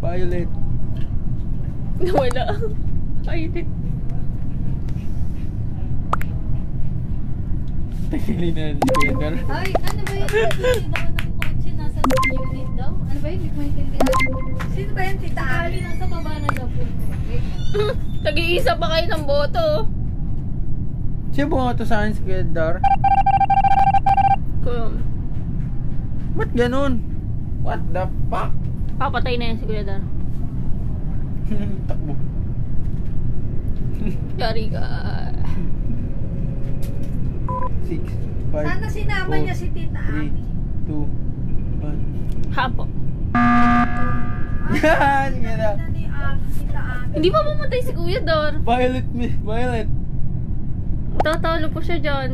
Violet. Nawala. Violet. Tanggalin na yung sweater. Ay, ano ba yun? Hindi daw ng kotse, nasa unit daw. Ano ba yun? Hindi ko maintindihan. Sino ba yun, Tita Ali? Nasa baba na daw po. Tag-iisa pa kayo ng boto. Siya bumoto sa akin si Kedar. Kung... Ba't ganun? What the fuck? Papatay na yan si Takbo. Sorry guys. 6, 5, Sana sinama niya si Tita Ami. 3, 2, Hapo. Yan! Yan. Ah, Hindi pa pumatay si Kuya Dor. Violet, Miss Violet. Tatalo po siya dyan.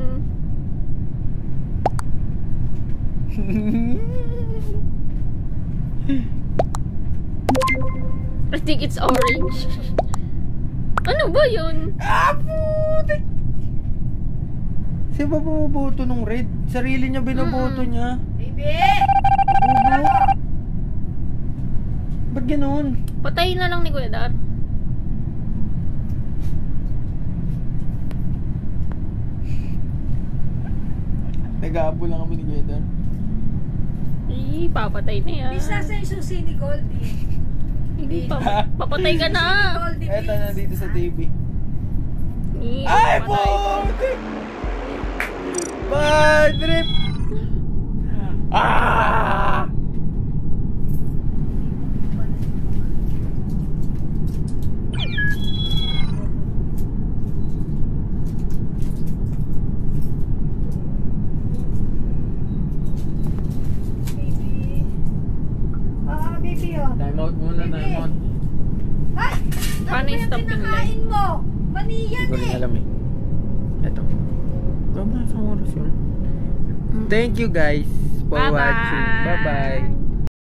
I think it's orange. Ano ba yun? Ah, putik! Sino ba bumuboto nung red? Sarili niya binoboto Mm. niya. Baby! Bubo. Ba't ganun? Patayin na lang ni Kuya Dar. Nag-aabol lang kami ni Kuya Dar. Ih, papatay na yan. Bis nasa yung susi ni Goldie. Hindi pa. Papatay ka na. Eto na dito sa TV. Ay, putik! Bad trip! Ah! Baby. Ah, baby, oh. Time out muna, time out. Ay! Ano Paano yung stopping kinakain mo? Mani yan Hindi ko rin eh. alam eh. Thank you guys for Bye-bye. watching. Bye-bye.